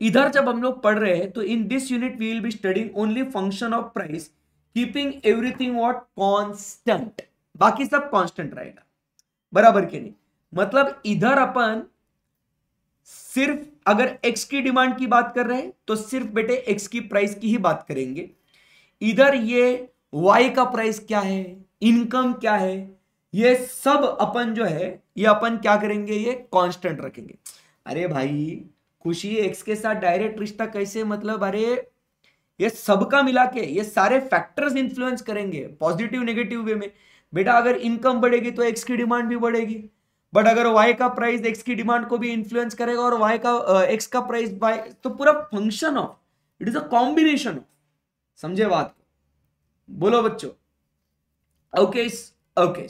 इधर जब हम लोग पढ़ रहे हैं तो in this unit we will be studying only function of price keeping everything what constant बाकी सब कांस्टेंट रहेगा। बराबर के नहीं मतलब इधर अपन सिर्फ़ अगर एक्स की डिमांड की बात कर रहे हैं तो सिर्फ़ बेटे एक्स की प्राइस की ही बात करेंगे। इधर ये वाई का प्राइस क्या है? इनकम क्या है? ये सब अपन जो है, ये अपन क्या करेंगे? ये कांस्टेंट रखेंगे। अरे भाई, खुशी एक्स के साथ डायरेक्ट रिश्ता कैसे मतलब? अरे, ये सबका मिला के, ये सारे फैक्टर्स इंफ्लुएंस करेंगे पॉजिटिव नेगेटिव वे में। बेटा अगर इनकम बढ़ेगी तो एक्स की डिमांड भी बढ़ेगी। बट अगर वाई का प्राइस एक्स की डिमांड को भी इन्फ्लुएंस करेगा और वाई का एक्स का प्राइस वाई तो पूरा function of it is a combination of समझे बात को? बोलो बच्चों। Okay okay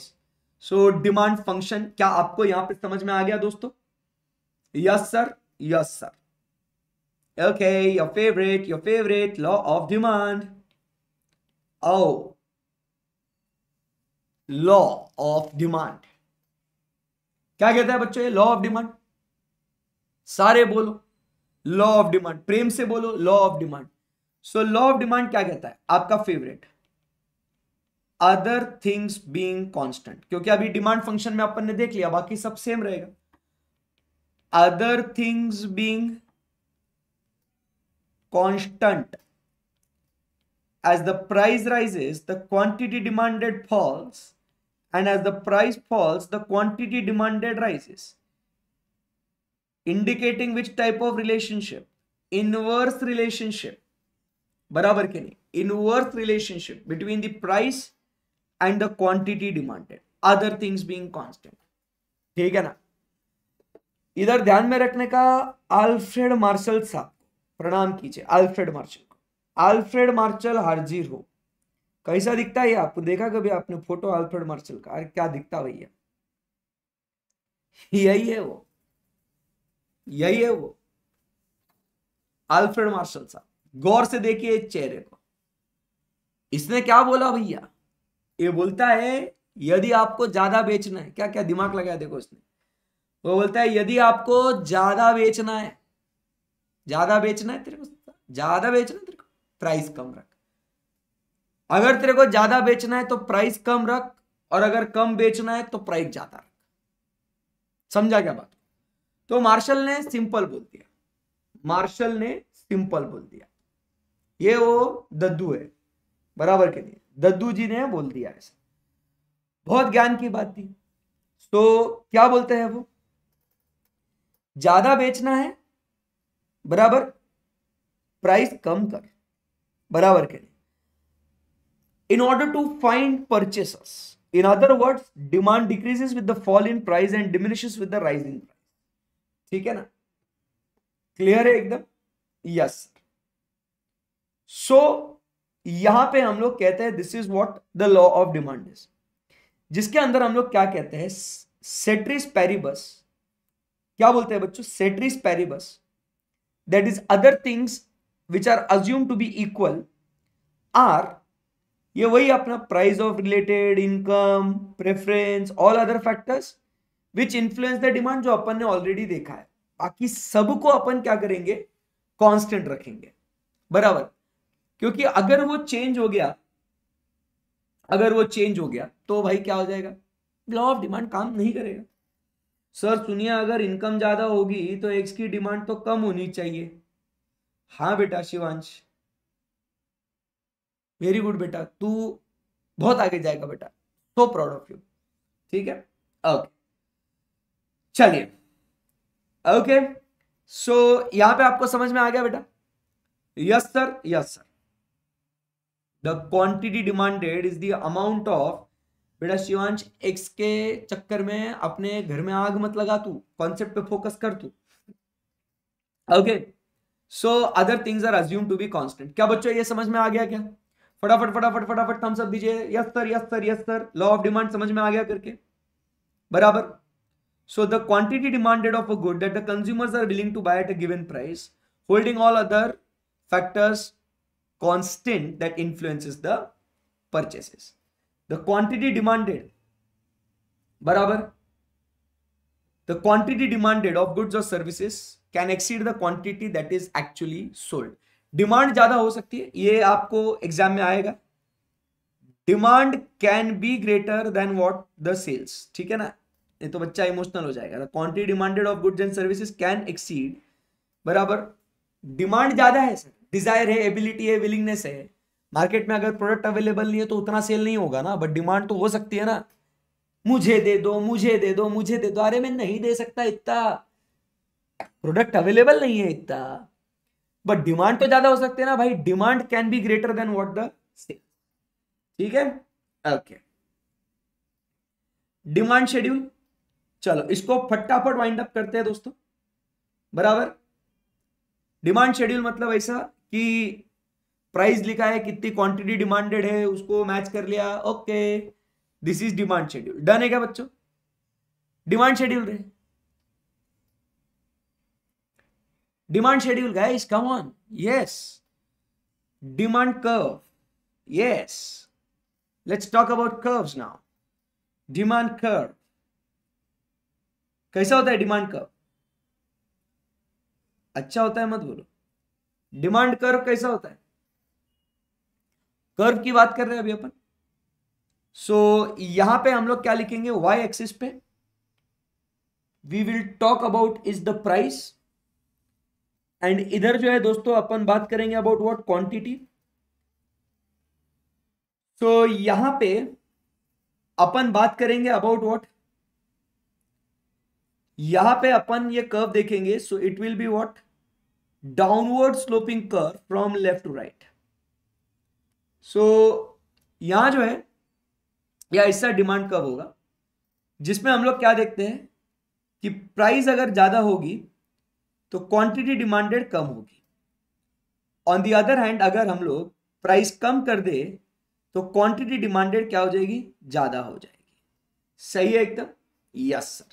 so demand function क्या आपको यहाँ पे समझ में आ गया दोस्तों? Yes sir yes sir okay your favourite your favourite law of demand oh law of demand क्या कहता है बच्चों ये? लॉ ऑफ़ डिमांड सारे बोलो। लॉ ऑफ़ डिमांड प्रेम से बोलो law of demand so law of demand क्या कहता है? आपका favourite other things being constant क्योंकि अभी डिमांड फ़ंक्शन में अपन ने देख लिया, बाकी सब सेम रहेगा। Other things being constant as the price rises, the quantity demanded falls and as the price falls the quantity demanded rises indicating which type of relationship inverse relationship barabar ke nahi inverse relationship between the price and the quantity demanded other things being constant ठीक है ना इधर ध्यान में रखने का Alfred Marshall साहब प्रणाम कीजिए आल्फ्रेड मार्शल को मार्शल हार्जीर हो कैसा दिखता है आपको देखा कभी आपने फ़ोटो अल्फ्रेड मार्शल का? अरे क्या दिखता भैया? यही है वो। यही है वो। अल्फ्रेड मार्शल साहब गौर से देखिए चेहरे को। इसने क्या बोला भैया? ये बोलता है, यदि आपको ज़्यादा बेचना है क्या क्या दिमाग लगाया देखो इसने। वो बोलता है, यदि आपको ज़्यादा बेचना है, ज़्यादा बेचना है तेरे को, ज़्यादा बेचना है तेरे को प्राइस कम रख। अगर तेरे को ज़्यादा बेचना है तो प्राइस कम रख, और अगर कम बेचना है तो प्राइस ज़्यादा रख। समझा क्या बात? तो मार्शल ने सिंपल बोल दिया। मार्शल ने सिंपल बोल दिया। ये वो दद्दू है, बराबर के लिए। दद्दू जी ने बोल दिया ऐसा। बहुत ज्ञान की बात थी। तो क्या बोलते हैं वो? ज़्यादा बेचना है, बराबर। प्राइस कम कर, बराबर के लिए। In order to find purchasers. In other words, demand decreases with the fall in price and diminishes with the rise in price. ठीक है ना? क्लियर है एकदम? यस सो यहाँ पे हम लोग कहते हैं this is what the law of demand is जिसके अंदर हम लोग क्या कहते हैं? सेट्रिस पेरिबस क्या बोलते हैं बच्चों? Ceteris paribus that is other things which are assume to be equal are ये वही अपना price of related income preference all other factors which influence the demand जो अपन ने ऑलरेडी देखा है। बाकी सबको अपन क्या करेंगे? कांस्टेंट रखेंगे। बराबर। क्योंकि अगर वो चेंज हो गया, अगर वो चेंज हो गया तो भाई क्या हो जाएगा? लॉ ऑफ़ डिमांड काम नहीं करेगा। सर सुनिए, अगर इनकम ज़्यादा होगी तो एक्स की डिमांड तो कम होनी चाहिए। हाँ बेटा शिवांश। वेरी गुड बेटा, तू बहुत आगे जाएगा बेटा सो प्राउड ऑफ़ यू ठीक है? ओके चलिए. ओके सो यहाँ पे आपको समझ में आ गया बेटा? Yes sir yes sir the quantity demanded is the amount of बेटा शिवांश एक्स के चक्कर में अपने घर में आग मत लगा तू कॉन्सेप्ट पे फोकस कर तू. Okay so other things are assume to be constant क्या बच्चों, ये समझ में आ गया क्या? फटाफट फटाफट फटाफट थम्स अप दीजिए। Yes sir yes sir yes sir law of demand समझ में आ गया करके। बराबर। So the quantity demanded of a good that the consumers are willing to buy at a given price holding all other factors constant that influences the purchases the quantity demanded बराबर। The quantity demanded of goods और services can exceed the quantity that is actually sold demand ज़्यादा हो सकती है, ये आपको exam में आएगा। Demand can be greater than what the sales, ठीक है ना? ये तो बच्चा इमोशनल हो जाएगा। The quantity demanded of goods and services can exceed, बराबर? डिमांड ज़्यादा है, सर। डिज़ायर है, एबिलिटी है, विलिंगनेस है। मार्केट में अगर प्रोडक्ट अवेलेबल नहीं है तो उतना सेल नहीं होगा ना, बट डिमांड तो हो सकती है ना। मुझे दे दो, मुझे दे दो, मुझे दे दो। अरे मैं नहीं दे सकता इतना। प्रोडक्ट अवेलेबल नहीं है इतना। बट डिमांड तो ज़्यादा हो सकते है ना भाई। Demand can be greater than what the sale ठीक है? ओके डिमांड शेड्यूल चलो, इसको फटाफट वाइंड अप करते हैं दोस्तों। बराबर? डिमांड शेड्यूल मतलब ऐसा कि प्राइस लिखा है, कितनी क्वांटिटी डिमांडेड है, उसको मैच कर लिया। Okay this is demand schedule done है क्या बच्चों? डिमांड शेड्यूल रहे। Demand schedule guys come on yes demand curve yes let's talk about curves now demand curve कैसा होता है डिमांड कर्व अच्छा होता है मत बोलो। डिमांड कर्व कैसा होता है? कर्व की बात कर रहे हैं अभी अपन। सो so, यहाँ पे हम लोग क्या लिखेंगे? वाई एक्सिस पे। We will talk about is the price and इधर जो है दोस्तों, अपन बात करेंगे अबाउट व्हाट क्वांटिटी तो यहाँ पे अपन बात करेंगे अबाउट व्हाट यहाँ पे अपन ये कर्व देखेंगे so it will be what downward sloping curve from left to right so यहाँ जो है, या इसका डिमांड कर्व होगा, जिसमें हम लोग क्या देखते हैं कि प्राइस अगर ज़्यादा होगी तो क्वांटिटी डिमांडेड कम होगी। ऑन दी अदर हैंड अगर हम लोग प्राइस कम कर दे तो क्वांटिटी डिमांडेड क्या हो जाएगी? ज़्यादा हो जाएगी। सही है एकदम? यस सर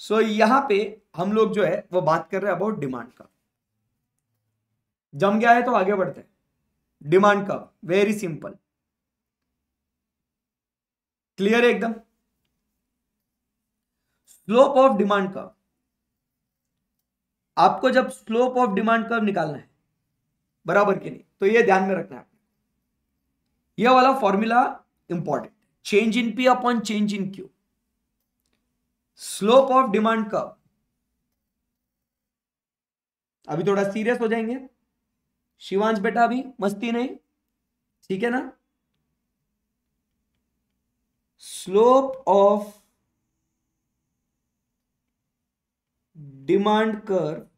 सो यहाँ पे हम लोग जो है, वो बात कर रहे हैं अबाउट डिमांड का। जम गया है तो आगे बढ़ते हैं। डिमांड का वेरी सिंपल क्लियर है एकदम? स्लोप ऑफ़ डिमांड का आपको जब स्लोप ऑफ़ डिमांड कर्व निकालना है, बराबर के नहीं तो ये ध्यान में रखना है यह वाला formula important change in P upon change in Q slope of demand curve अभी थोड़ा सीरियस हो जाएँगे। शिवांश बेटा अभी मस्ती नहीं। ठीक है ना? स्लोप ऑफ़ डिमांड कर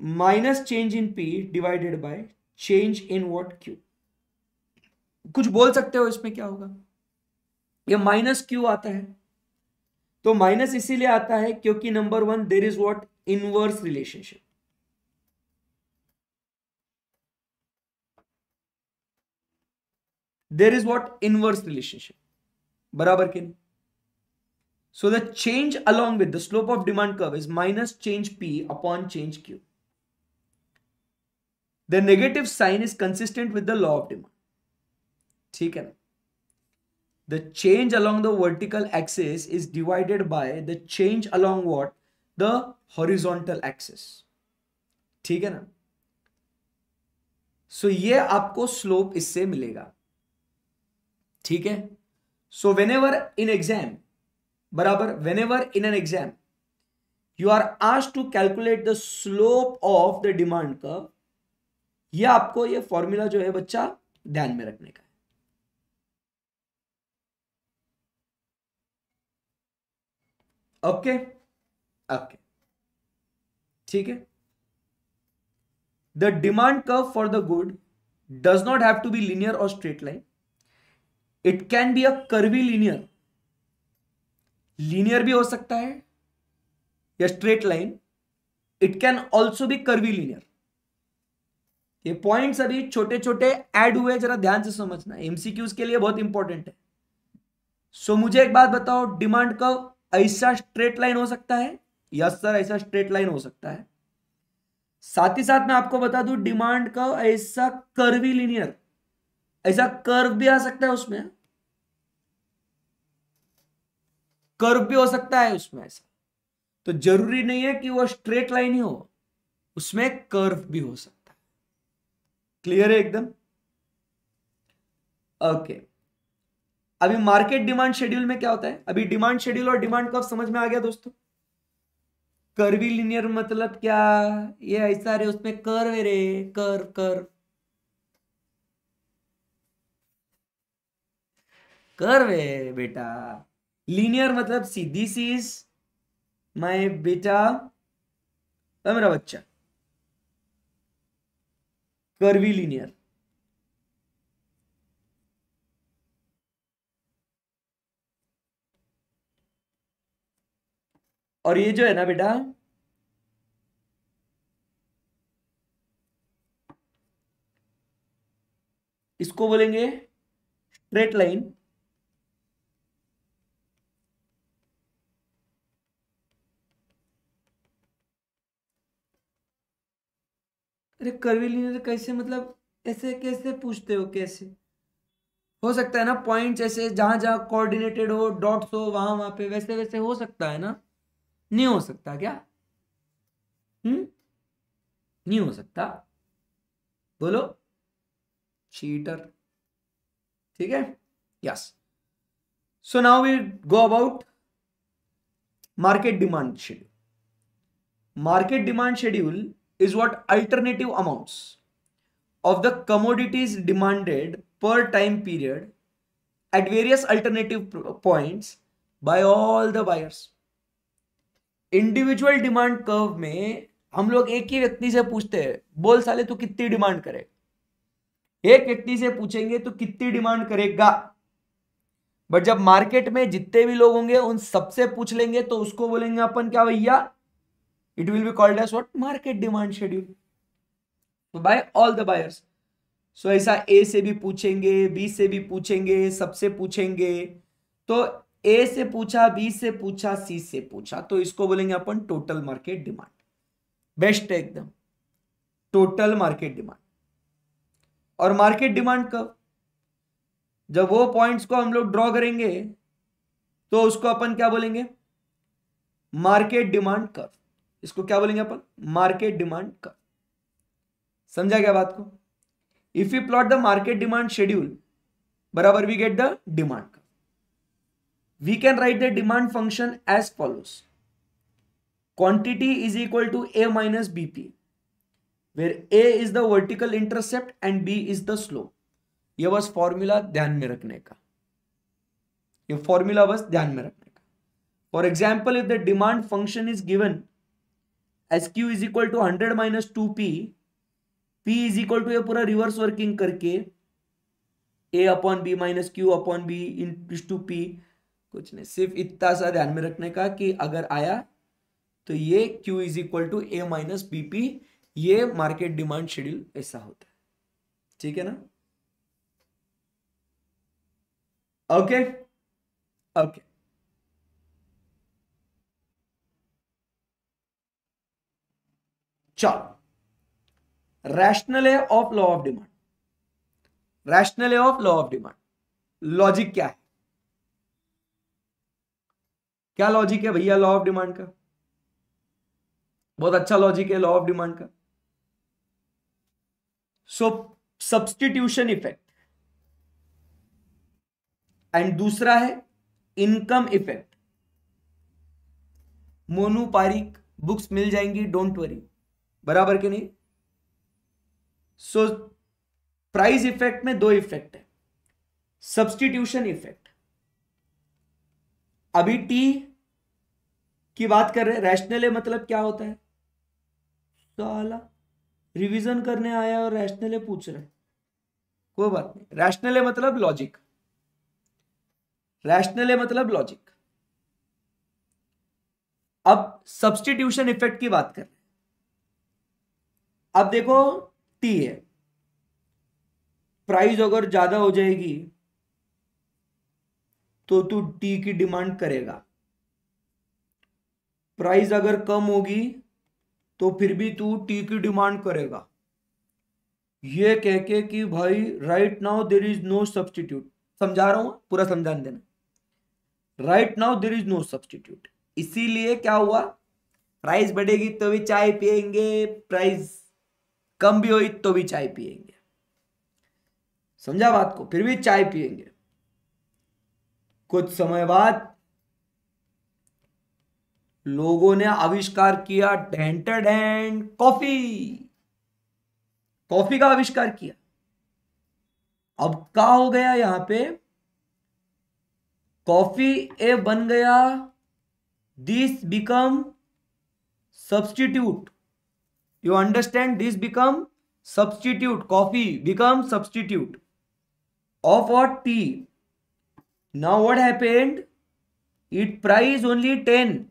minus change in P divided by change in what Q. कुछ बोल सकते हो इसमें क्या होगा? ये माइनस क्यू आता है। तो माइनस इसीलिए आता है क्योंकि number one, there is what? Inverse relationship. There is what? Inverse relationship. बराबर के नहीं So the change along with the slope of demand curve is minus change P upon change Q. The negative sign is consistent with the law of demand. ठीक है ना the change along the vertical axis is divided by the change along what the horizontal axis ठीक है ना सो so, ये आपको slope इससे मिलेगा ठीक है so whenever in exam बराबर whenever in an exam you are asked to calculate the slope of the demand का यह आपको ये फॉर्मूला जो है बच्चा ध्यान में रखने का है। ओके ओके ठीक है? The demand curve for the good does not have to be linear और straight line it can be a curvy linear भी हो सकता है या straight line it can also be curvy linear ये पॉइंट्स अभी छोटे छोटे ऐड हुए जरा ध्यान से समझना। एमसीक्यूज के लिए बहुत इंपॉर्टेंट है। सो so, मुझे एक बात बताओ डिमांड का ऐसा स्ट्रेट लाइन हो सकता है? यस सर ऐसा स्ट्रेट लाइन हो सकता है। साथ ही साथ मैं आपको बता दूँ डिमांड का ऐसा कर्वी लीनियर ऐसा कर्व भी आ सकता है उसमें। कर्व भी हो सकता है उसमें ऐसा। तो ज़रूरी नहीं है कि वो स्ट्रेट लाइन ही हो, उसमें कर्व भी हो सकता है। क्लियर है एकदम? ओके अभी मार्केट डिमांड शेड्यूल में क्या होता है? अभी डिमांड शेड्यूल और डिमांड कब समझ में आ गया दोस्तों? कर्वी लिनियर मतलब क्या? ये ऐसा रे, उसमें कर्व रे कर्व कर्व कर्व है बेटा। लीनियर मतलब सी दिस इज़ माय बेटा मेरा बच्चा। कर्वी लीनियर और ये जो है ना बेटा, इसको बोलेंगे स्ट्रेट लाइन अरे कर्वीलिनियर कैसे मतलब ऐसे कैसे पूछते हो कैसे? हो सकता है ना पॉइंट्स ऐसे जहाँ जहाँ कोऑर्डिनेटेड हो डॉट्स हो, वहाँ वहाँ पे वैसे वैसे हो सकता है ना? नहीं हो सकता क्या? हम्म? नहीं हो सकता। बोलो। चीटर ठीक है? Yes so now we go about market demand schedule market demand schedule is what alternative amounts of the commodities demanded per time period at various alternative points by all the buyers. Individual demand curve में हम लोग एक ही व्यक्ति से पूछते हैं, बोल साले तू कितनी डिमांड करे एक व्यक्ति से पूछेंगे तो कितनी डिमांड करेगा? बट जब मार्केट में जितने भी लोग होंगे, उन सबसे पूछ लेंगे तो उसको बोलेंगे, अपन क्या भैया? It will be called as what? Market demand schedule. By all the buyers. So, ऐसा ए से भी पूछेंगे बी से भी पूछेंगे सबसे पूछेंगे तो ए से पूछा बी से पूछा सी से पूछा तो इसको बोलेंगे अपन टोटल मार्केट डिमांड बेस्ट है एकदम. टोटल मार्केट डिमांड और मार्केट डिमांड कब? जब वो पॉइंट्स को हम लोग ड्रॉ करेंगे तो उसको अपन क्या बोलेंगे? मार्केट डिमांड कर्व इसको क्या बोलेंगे अपन? मार्केट डिमांड का। समझा क्या बात को? If you plot the market demand schedule बराबर वी गेट द डिमांड का। We can write the demand function as follows quantity is equal to A minus BP where A is the vertical intercept and B is the slope ये बस formula ध्यान में रखने का। ये formula बस ध्यान में रखने का। For example if the demand function is given as Q is equal to hundred minus two P P is equal to ये पूरा रिवर्स वर्किंग करके A upon B minus Q upon B into P कुछ नहीं, सिर्फ़ इतना सा ध्यान में रखने का कि अगर आया तो ये Q is equal to A minus B P ये मार्केट डिमांड शेड्यूल ऐसा होता है। ठीक है ना? ओके ओके चलो। Rational of law of demand rational of law of demand logic क्या है? क्या लॉजिक है भैया लॉ ऑफ़ डिमांड का? बहुत अच्छा लॉजिक है लॉ ऑफ़ डिमांड का। सो सब्सटीट्यूशन इफ़ेक्ट एंड दूसरा है इनकम इफ़ेक्ट मोनोपारिक बुक्स मिल जाएँगी डोंट वरी बराबर के नहीं? सो प्राइस इफ़ेक्ट में दो इफ़ेक्ट है। सब्सटीट्यूशन इफ़ेक्ट अभी टी की बात कर रहे हैं रैशनल मतलब क्या होता है? साला रिवीजन करने आया और रैशनल पूछ रहे कोई बात नहीं। रैशनल मतलब लॉजिक रैशनल मतलब लॉजिक अब सब्सटीट्यूशन इफ़ेक्ट की बात कर अब देखो टी है। प्राइस अगर ज़्यादा हो जाएगी तो तू टी की डिमांड करेगा। प्राइस अगर कम होगी तो फिर भी तू टी की डिमांड करेगा। ये कह के कि भाई right now there is no substitute समझा रहा हूँ? पूरा समझान देना। Right now there is no substitute इसीलिए क्या हुआ? प्राइस बढ़ेगी तो भी चाय पिएँगे। प्राइस कम भी हुई तो भी चाय पिएँगे समझा बात को? फिर भी चाय पिएँगे कुछ समय बाद लोगों ने आविष्कार किया डेंटेड एंड कॉफ़ी कॉफ़ी का आविष्कार किया। अब क्या हो गया यहाँ पे? कॉफ़ी ए बन गया। This become substitute you understand this become substitute. Coffee become substitute. Of what? Tea now what happened? It price only 10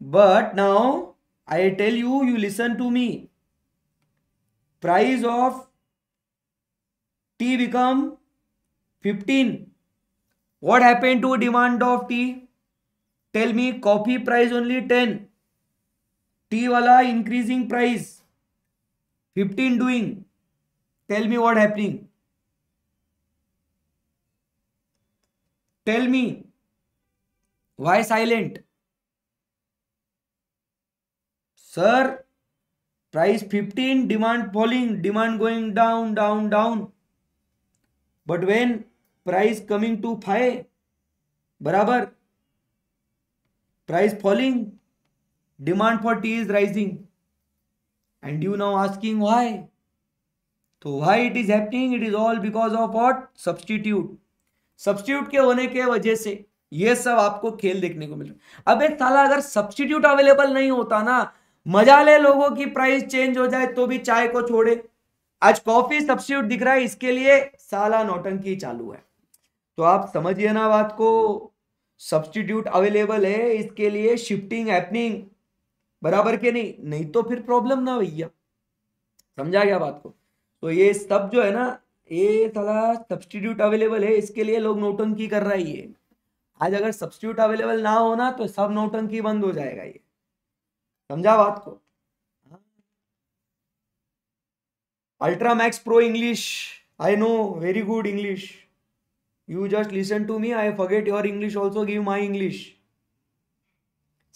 but now i tell you you listen to me. Price of tea become 15 what happened to demand of tea tell me coffee price only 10 tea वाला increasing price 15 doing tell me what happening tell me why silent sir price 15 demand falling demand going down down down but when price coming to five बराबर price falling demand for tea is rising. And you now asking why? so why it is happening? It is all because of what? Substitute. Substitute के होने के वजह से ये सब आपको खेल देखने को मिल रहा है। अब एक साला, अगर सब्सटीट्यूट अवेलेबल नहीं होता ना, मज़ा ले लोगों की प्राइस चेंज हो जाए तो भी चाय को छोड़े। आज कॉफ़ी सब्सिट्यूट दिख रहा है, इसके लिए साला नौटंकी चालू है। तो आप समझिए ना बात को सब्सटीट्यूट अवेलेबल है, इसके लिए शिफ्टिंग हैपनिंग बराबर के नहीं नहीं तो फिर प्रॉब्लम ना भैया। समझा गया बात को? तो ये सब जो है ना, ये साला सब्सटीट्यूट अवेलेबल है, इसके लिए लोग नोटंकी कर रहा है ये। आज अगर सब्सटीट्यूट अवेलेबल ना हो ना तो सब नोटंकी बंद हो जाएगा ये। समझा बात को? Ultra max pro English I know very good English you just listen to me I forget your English also give my English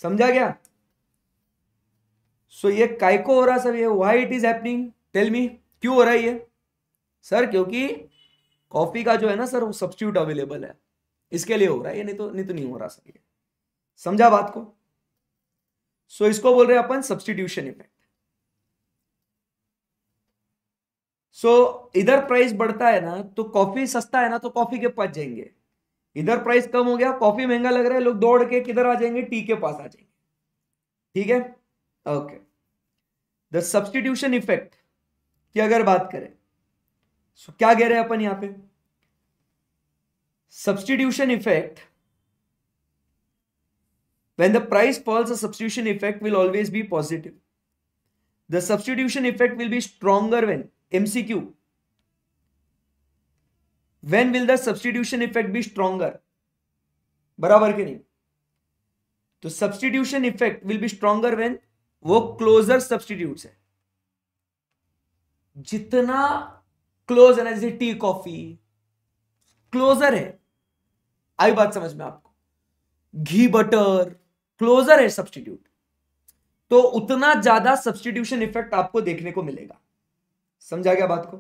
समझा गया? सो ये काय को हो रहा सब ये why it is happening tell me क्यों हो रहा है ये? सर क्योंकि कॉफ़ी का जो है ना सर वो सब्सिट्यूट अवेलेबल है। इसके लिए हो रहा है ये नहीं तो नहीं तो नहीं हो रहा सर ये। समझा बात को? सो so, इसको बोल रहे अपन सब्सटीट्यूशन इफ़ेक्ट सो इधर प्राइस बढ़ता है ना तो कॉफ़ी सस्ता है ना तो कॉफ़ी के पास जाएँगे। इधर प्राइस कम हो गया कॉफ़ी महँगा लग रहा है लोग दौड़ के किधर आ जाएँगे? टी के पास आ जाएँगे। ठीक है? ओके द सब्सटीट्यूशन इफ़ेक्ट की अगर बात करें सो क्या कह रहे हैं अपन यहाँ पे? Substitution effect when the price falls substitution effect will always be positive the substitution effect will be stronger when MCQ when will the substitution effect be stronger बराबर के नहीं? तो substitution effect will be stronger when वो closer substitute है। जितना close है जैसे tea coffee closure है। आई बात समझ में आपको? घी बटर क्लोजर है सब्सटीट्यूट तो उतना ज़्यादा सब्सटीट्यूशन इफ़ेक्ट आपको देखने को मिलेगा। समझा गया बात को?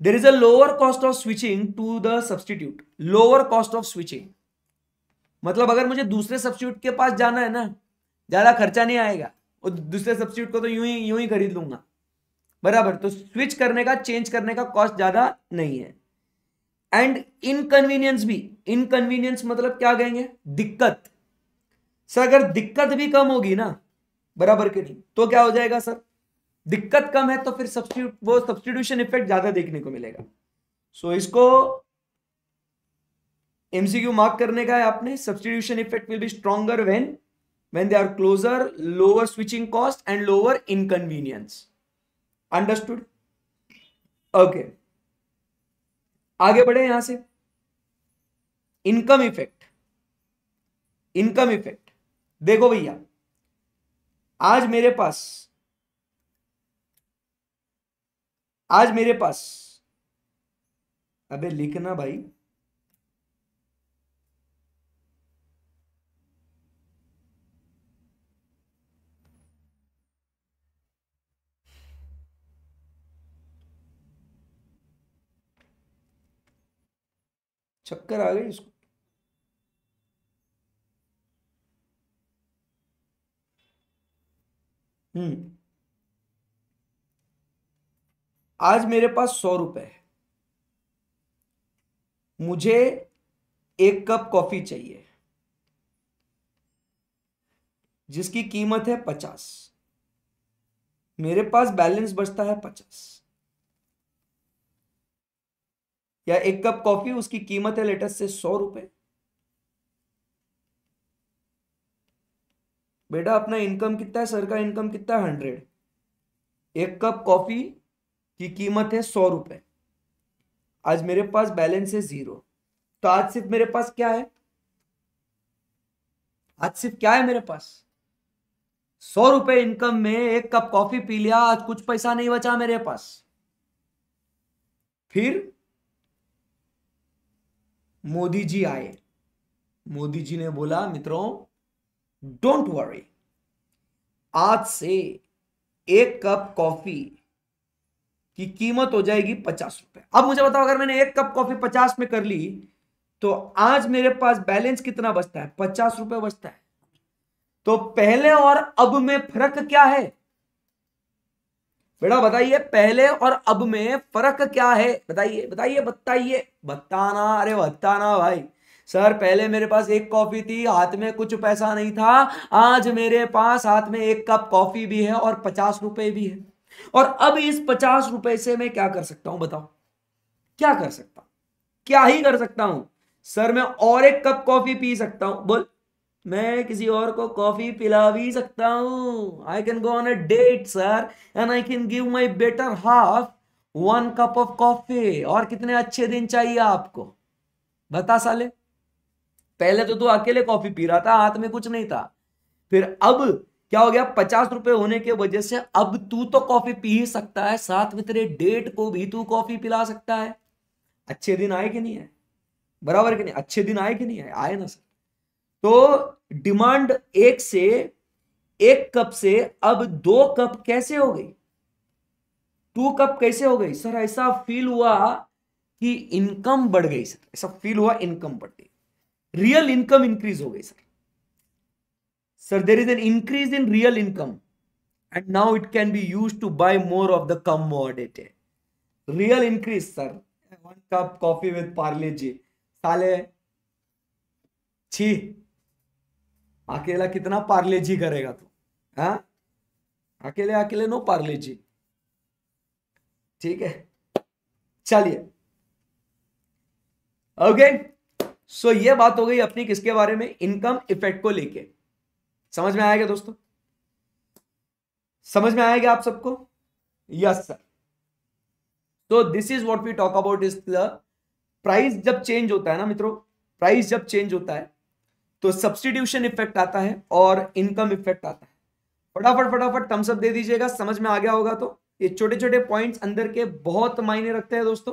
There is a lower cost of switching to the substitute lower cost of switching मतलब अगर मुझे दूसरे सब्सिट्यूट के पास जाना है ना ज़्यादा खर्चा नहीं आएगा। और दूसरे सब्सिट्यूट को तो यूँ ही यूँ ही खरीद लूँगा। बराबर तो स्विच करने का चेंज करने का कॉस्ट ज़्यादा नहीं है। एंड इनकन्वीनियंस भी। इनकन्वीनियंस मतलब क्या कहेंगे? दिक्कत। सर अगर दिक्कत भी कम होगी ना बराबर के नहीं तो क्या हो जाएगा सर दिक्कत कम है तो फिर सब्सिट्यूट वो सब्सटीट्यूशन इफ़ेक्ट ज़्यादा देखने को मिलेगा। सो so, इसको एमसीक्यू मार्क करने का है आपने। Substitution effect will be stronger when when they are closer lower switching cost and lower inconvenience understood okay आगे बढ़े यहाँ से। इनकम इफ़ेक्ट इनकम इफ़ेक्ट देखो भैया, आज मेरे पास, आज मेरे पास, अबे लिखना भाई। चक्कर आ गई इसको। हम्म। आज मेरे पास सौ रुपए है। मुझे एक कप कॉफ़ी चाहिए, जिसकी कीमत है पचास। मेरे पास बैलेंस बचता है पचास। या एक कप कॉफ़ी, उसकी कीमत है लेटेस्ट से सौ रुपए। बेटा, अपना इनकम कितना है? सर का इनकम कितना? है हंड्रेड। एक कप कॉफ़ी की कीमत है सौ रुपए। आज मेरे पास बैलेंस है ज़ीरो। तो आज सिर्फ़ मेरे पास क्या है? आज सिर्फ़ क्या है मेरे पास? सौ रुपए इनकम में एक कप कॉफ़ी पी लिया, आज कुछ पैसा नहीं बचा मेरे पास। फिर मोदी जी आए। मोदी जी ने बोला, मित्रों डोंट वरी आज से एक कप कॉफ़ी की कीमत हो जाएगी पचास रुपए। अब मुझे बताओ, अगर मैंने एक कप कॉफ़ी पचास में कर ली तो आज मेरे पास बैलेंस कितना बचता है? पचास रुपए बचता है। तो पहले और अब में फ़र्क क्या है? बेटा बताइए, पहले और अब में फ़र्क क्या है? बताइए बताइए बताइए। बताना, अरे बताना भाई। सर, पहले मेरे पास एक कॉफ़ी थी, हाथ में कुछ पैसा नहीं था। आज मेरे पास हाथ में एक कप कॉफ़ी भी है और पचास रुपए भी है। और अब इस पचास रुपए से मैं क्या कर सकता हूँ, बताओ? क्या कर सकता हूँ? क्या ही कर सकता हूँ? सर, मैं और एक कप कॉफ़ी पी सकता हूँ। बोल। मैं किसी और को कॉफ़ी पिला भी सकता हूँ। I can go on a date sir and I can give my better half one cup of coffee और कितने अच्छे दिन चाहिए आपको? बता साले। पहले तो तू अकेले कॉफ़ी पी रहा था, हाथ में कुछ नहीं था। फिर अब क्या हो गया? पचास रुपए होने के वजह से अब तू तो कॉफ़ी पी ही सकता है, साथ में तेरे डेट को भी तू कॉफ़ी पिला सकता है। अच्छे दिन आए कि नहीं है बराबर कि नहीं? अच्छे दिन आए कि नहीं आए? आए ना सर तो डिमांड एक से, एक कप से अब दो कप कैसे हो गई? टू कप कैसे हो गई? सर, ऐसा फील हुआ कि इनकम बढ़ गई, सर। ऐसा फील हुआ इनकम बढ़ गई। रियल इनकम इंक्रीज हो गई, sir. Sir there is an increase in real income and now it can be use to buy more of the com commodity real increase sir one cup coffee with Parle G साले, छी। अकेला कितना पार्ले जी करेगा तू? हाँ? अकेले अकेले no Parle जी ठीक है? चलिए। ओके सो ये बात हो गई अपनी किसके बारे में? इनकम इफ़ेक्ट को लेके। समझ में आएगा दोस्तों? समझ में आएगा आप सबको? यस सर तो this is what we talk about is the price जब चेंज होता है ना मित्रों प्राइस जब चेंज होता है तो सब्सटीट्यूशन इफ़ेक्ट आता है और इनकम इफ़ेक्ट आता है। फटाफट फटाफट थम्सअप दे दीजिएगा, समझ में आ गया होगा तो। ये छोटे छोटे पॉइंट्स अंदर के बहुत मायने रखते हैं दोस्तों।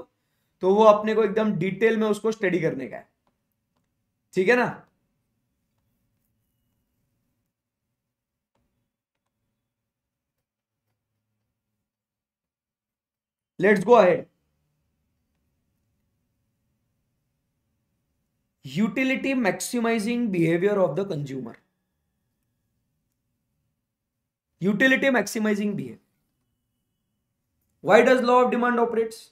तो वो अपने को एकदम डिटेल में उसको स्टडी करने का है। ठीक है ना? Let's go ahead utility maximising behaviour of the consumer. Utility maximising behaviour. Why does law of demand operates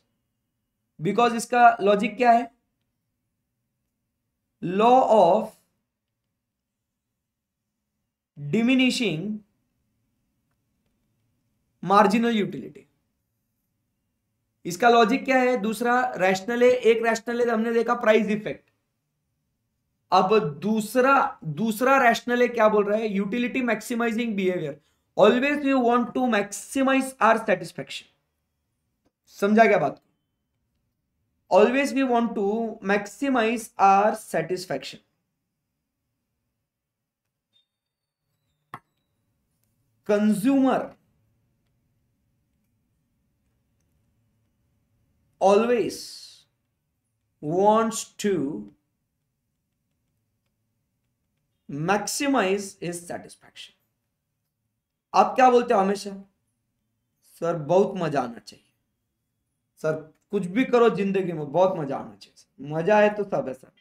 because इसका लॉजिक क्या है? Law of diminishing marginal utility इसका लॉजिक क्या है? दूसरा रैशनल है, एक रैशनल है हमने देखा प्राइस इफ़ेक्ट अब दूसरा दूसरा रैशनल है, क्या बोल रहा है? Utility maximising behaviour always you want to maximise our satisfaction समझा क्या बात? Always we want to maximise our satisfaction consumer always wants to maximize is satisfaction. आप क्या बोलते हो हमेशा? सर, बहुत मज़ा आना चाहिए। सर, कुछ भी करो ज़िंदगी में, बहुत मज़ा आना चाहिए मज़ा है तो सब है, सर।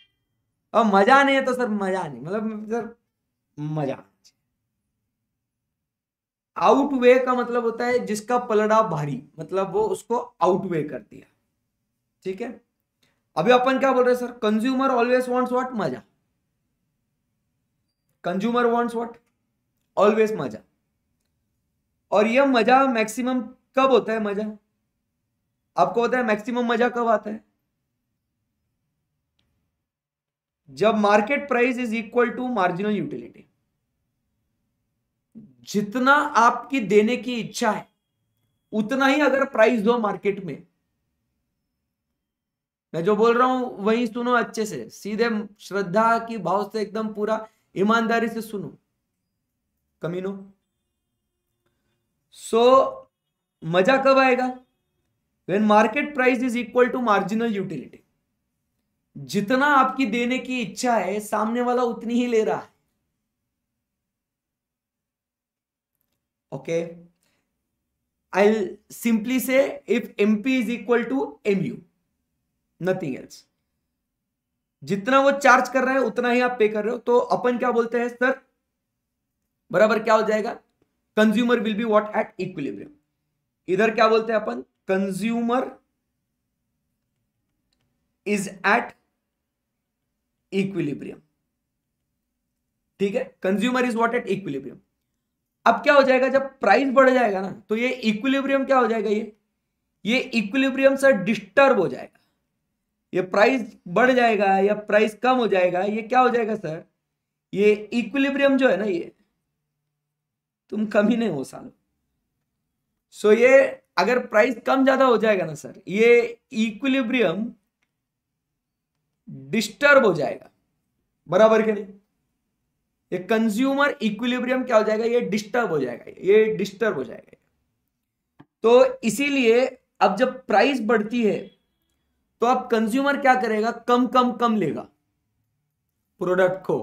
अब मज़ा नहीं है तो सर, मज़ा नहीं। मतलब सर, मज़ा आना चाहिए। आउट वे का मतलब होता है जिसका पलड़ा भारी मतलब वो उसको आउट वे कर दिया। ठीक है? अभी अपन क्या बोल रहे हैं, sir? Consumer always wants what मज़ा। कंज्यूमर वॉन्ट्स व्हाट ऑलवेज मज़ा। और यह मज़ा मैक्सिमम कब होता है मज़ा? आपको होता है मैक्सिमम मज़ा कब आता है? जब market price is equal to marginal utility जितना आपकी देने की इच्छा है, उतना ही अगर प्राइस दो मार्केट में। मैं जो बोल रहा हूँ, वही सुनो अच्छे से। सीधे श्रद्धा की भाव से एकदम पूरा ईमानदारी से सुनो कमीनो। सो so, मज़ा कब आएगा? When market price is equal to marginal utility जितना आपकी देने की इच्छा है सामने वाला उतनी ही ले रहा है। Okay I simply say if MP is equal to M U nothing else जितना वो चार्ज कर रहा है, उतना ही आप पे कर रहे हो। तो अपन क्या बोलते हैं सर बराबर क्या हो जाएगा? Consumer will be what at equilibrium इधर क्या बोलते हैं अपन? कंज्यूमर इज़ एट इक्विलिब्रियम ठीक है? Consumer is what at equilibrium अब क्या हो जाएगा? जब प्राइस बढ़ जाएगा ना तो ये इक्विलिब्रियम क्या हो जाएगा ये? ये इक्विलिब्रियम सर डिस्टर्ब हो जाएगा। ये प्राइस बढ़ जाएगा या प्राइस कम हो जाएगा, ये क्या हो जाएगा सर ये इक्विलिब्रियम जो है ना ये, तुम कम ही नहीं हो सालो। सो ये अगर प्राइस कम ज़्यादा हो जाएगा ना सर ये इक्विलिब्रियम डिस्टर्ब हो जाएगा। बराबर के नहीं? ये कंज्यूमर इक्विलिब्रियम क्या हो जाएगा? ये डिस्टर्ब हो जाएगा, ये डिस्टर्ब हो जाएगा। तो इसीलिए अब जब प्राइस बढ़ती है तो अब कंज्यूमर क्या करेगा? कम कम कम लेगा। प्रोडक्ट को।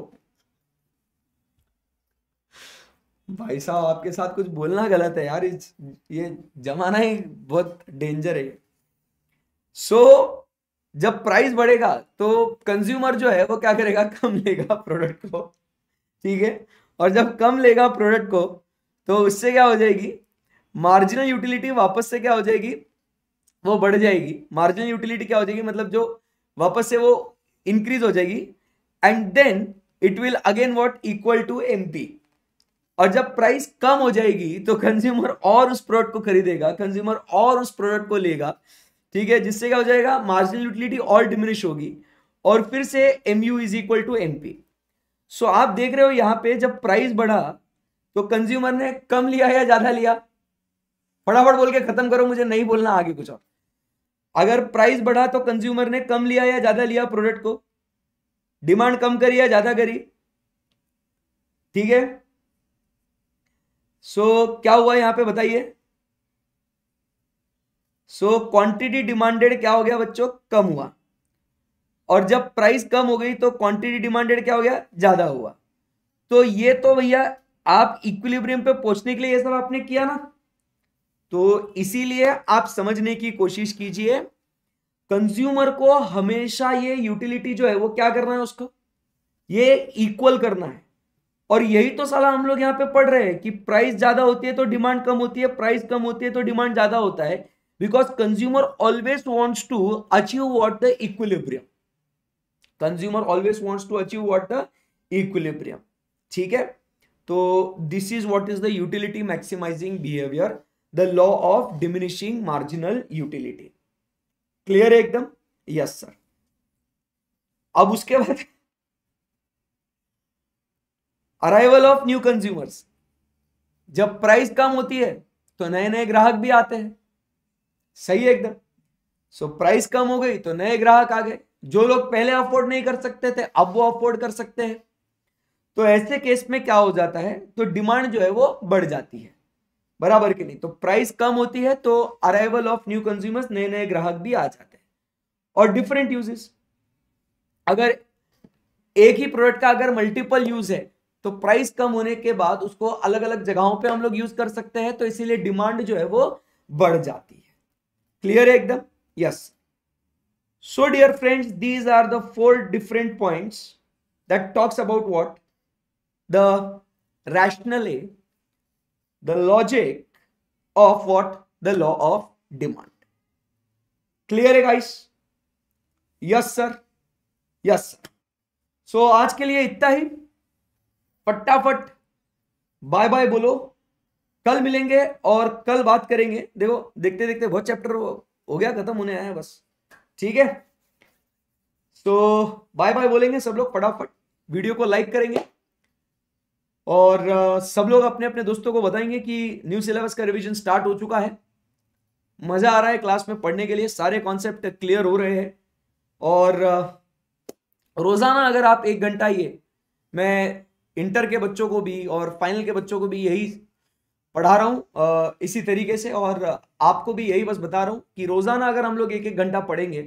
भाई साहब आपके साथ कुछ बोलना गलत है यार। ये जमाना ही बहुत डेंजर है। सो so, जब प्राइस बढ़ेगा तो कंज्यूमर जो है वो क्या करेगा? कम लेगा प्रोडक्ट को। ठीक है? और जब कम लेगा प्रोडक्ट को तो उससे क्या हो जाएगी? मार्जिनल यूटिलिटी वापस से क्या हो जाएगी? वो बढ़ जाएगी। मार्जिनल यूटिलिटी क्या हो जाएगी? मतलब जो वापस से वो इंक्रीज हो जाएगी। And then it will again what equal to MP और जब प्राइस कम हो जाएगी तो कंज्यूमर और उस प्रोडक्ट को खरीदेगा कंज्यूमर और उस प्रोडक्ट को लेगा। ठीक है? जिससे क्या हो जाएगा? मार्जिनल यूटिलिटी और डिमिनिश होगी। और फिर से M U is equal to M P so आप देख रहे हो यहाँ पे जब प्राइस बढ़ा तो कंज्यूमर ने कम लिया या ज़्यादा लिया? फटाफट बोल के खत्म करो, मुझे नहीं बोलना आगे कुछ और। अगर प्राइस बढ़ा तो कंज्यूमर ने कम लिया या ज़्यादा लिया प्रोडक्ट को? डिमांड कम करी या ज़्यादा करी? ठीक है? सो so, क्या हुआ यहाँ पे बताइए? सो क्वांटिटी डिमांडेड क्या हो गया बच्चों? कम हुआ। और जब प्राइस कम हो गई तो क्वांटिटी डिमांडेड क्या हो गया? ज़्यादा हुआ। तो ये तो भैया आप इक्विलिब्रियम पे पहुँचने के लिए ये सब आपने किया ना? तो इसीलिए आप समझने की कोशिश कीजिए कंज्यूमर को हमेशा ये यूटिलिटी जो है, वो क्या करना है उसको? ये इक्वल करना है। और यही तो साला हम लोग यहाँ पे पढ़ रहे हैं कि प्राइस ज़्यादा होती है तो डिमांड कम होती है प्राइस कम होती है तो डिमांड ज़्यादा होता है because consumer always wants to achieve what the equilibrium consumer always wants to achieve what the equilibrium ठीक है? तो this is what is the utility maximising behaviour the law of diminishing marginal utility clear है एकदम? Yes sir अब उसके बाद arrival of new consumers जब price कम होती है तो नए नए ग्राहक भी आते हैं। सही एकदम? सो प्राइस कम हो गई तो नए ग्राहक आ गए। जो लोग पहले अफोर्ड नहीं कर सकते थे, अब वो अफोर्ड कर सकते हैं। तो ऐसे केस में क्या हो जाता है? तो डिमांड जो है, वो बढ़ जाती है। बराबर के नहीं। तो प्राइस कम होती है तो अराइवल ऑफ़ न्यू कंज्यूमर्स नए नए ग्राहक भी आ जाते हैं और डिफरेंट यूजेस अगर एक ही प्रोडक्ट का अगर मल्टीपल यूज़ है तो प्राइस कम होने के बाद उसको अलग अलग जगहों पे हम लोग यूज़ कर सकते हैं तो इसीलिए डिमांड जो है वो बढ़ जाती है। क्लियर है एकदम? Yes so dear friends these are the four different points that talks about what the rational uh the logic of what the law of demand clear है guys yes sir yes so आज के लिए इतना ही। फटाफट bye bye बोलो। कल मिलेंगे और कल बात करेंगे। देखो देखते देखते बहुत चैप्टर हो गया, खत्म होने आया बस। ठीक है? तो बाय बाय बोलेंगे सब लोग फटाफट। वीडियो को लाइक करेंगे। और सब लोग अपने अपने दोस्तों को बताएँगे कि न्यू सिलेबस का रिवीजन स्टार्ट हो चुका है। मज़ा आ रहा है क्लास में पढ़ने के लिए, सारे कॉन्सेप्ट क्लियर हो रहे हैं। और रोज़ाना अगर आप एक घंटा ये, मैं इंटर के बच्चों को भी और फाइनल के बच्चों को भी यही पढ़ा रहा हूँ इसी तरीके से। और, आपको भी यही बस बता रहा हूँ कि रोज़ाना अगर हम लोग एक एक घंटा पढ़ेंगे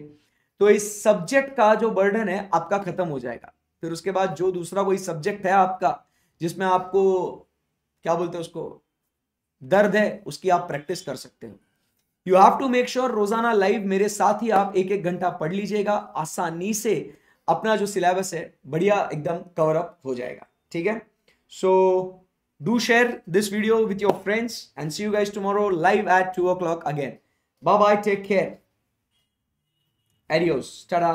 तो इस सब्जेक्ट का जो बर्डन है, आपका खत्म हो जाएगा। फिर उसके बाद जो दूसरा कोई सब्जेक्ट है आपका जिसमें आपको, क्या बोलते हैं उसको, दर्द है, उसकी आप प्रैक्टिस कर सकते हो। You have to make sure रोज़ाना लाइव मेरे साथ ही आप एक एक घंटा पढ़ लीजिएगा, आसानी से अपना जो सिलेबस है, बढ़िया एकदम कवर अप हो जाएगा, ठीक है? So do share this video with your friends and see you guys tomorrow live at two o'clock again bye bye take care adios tata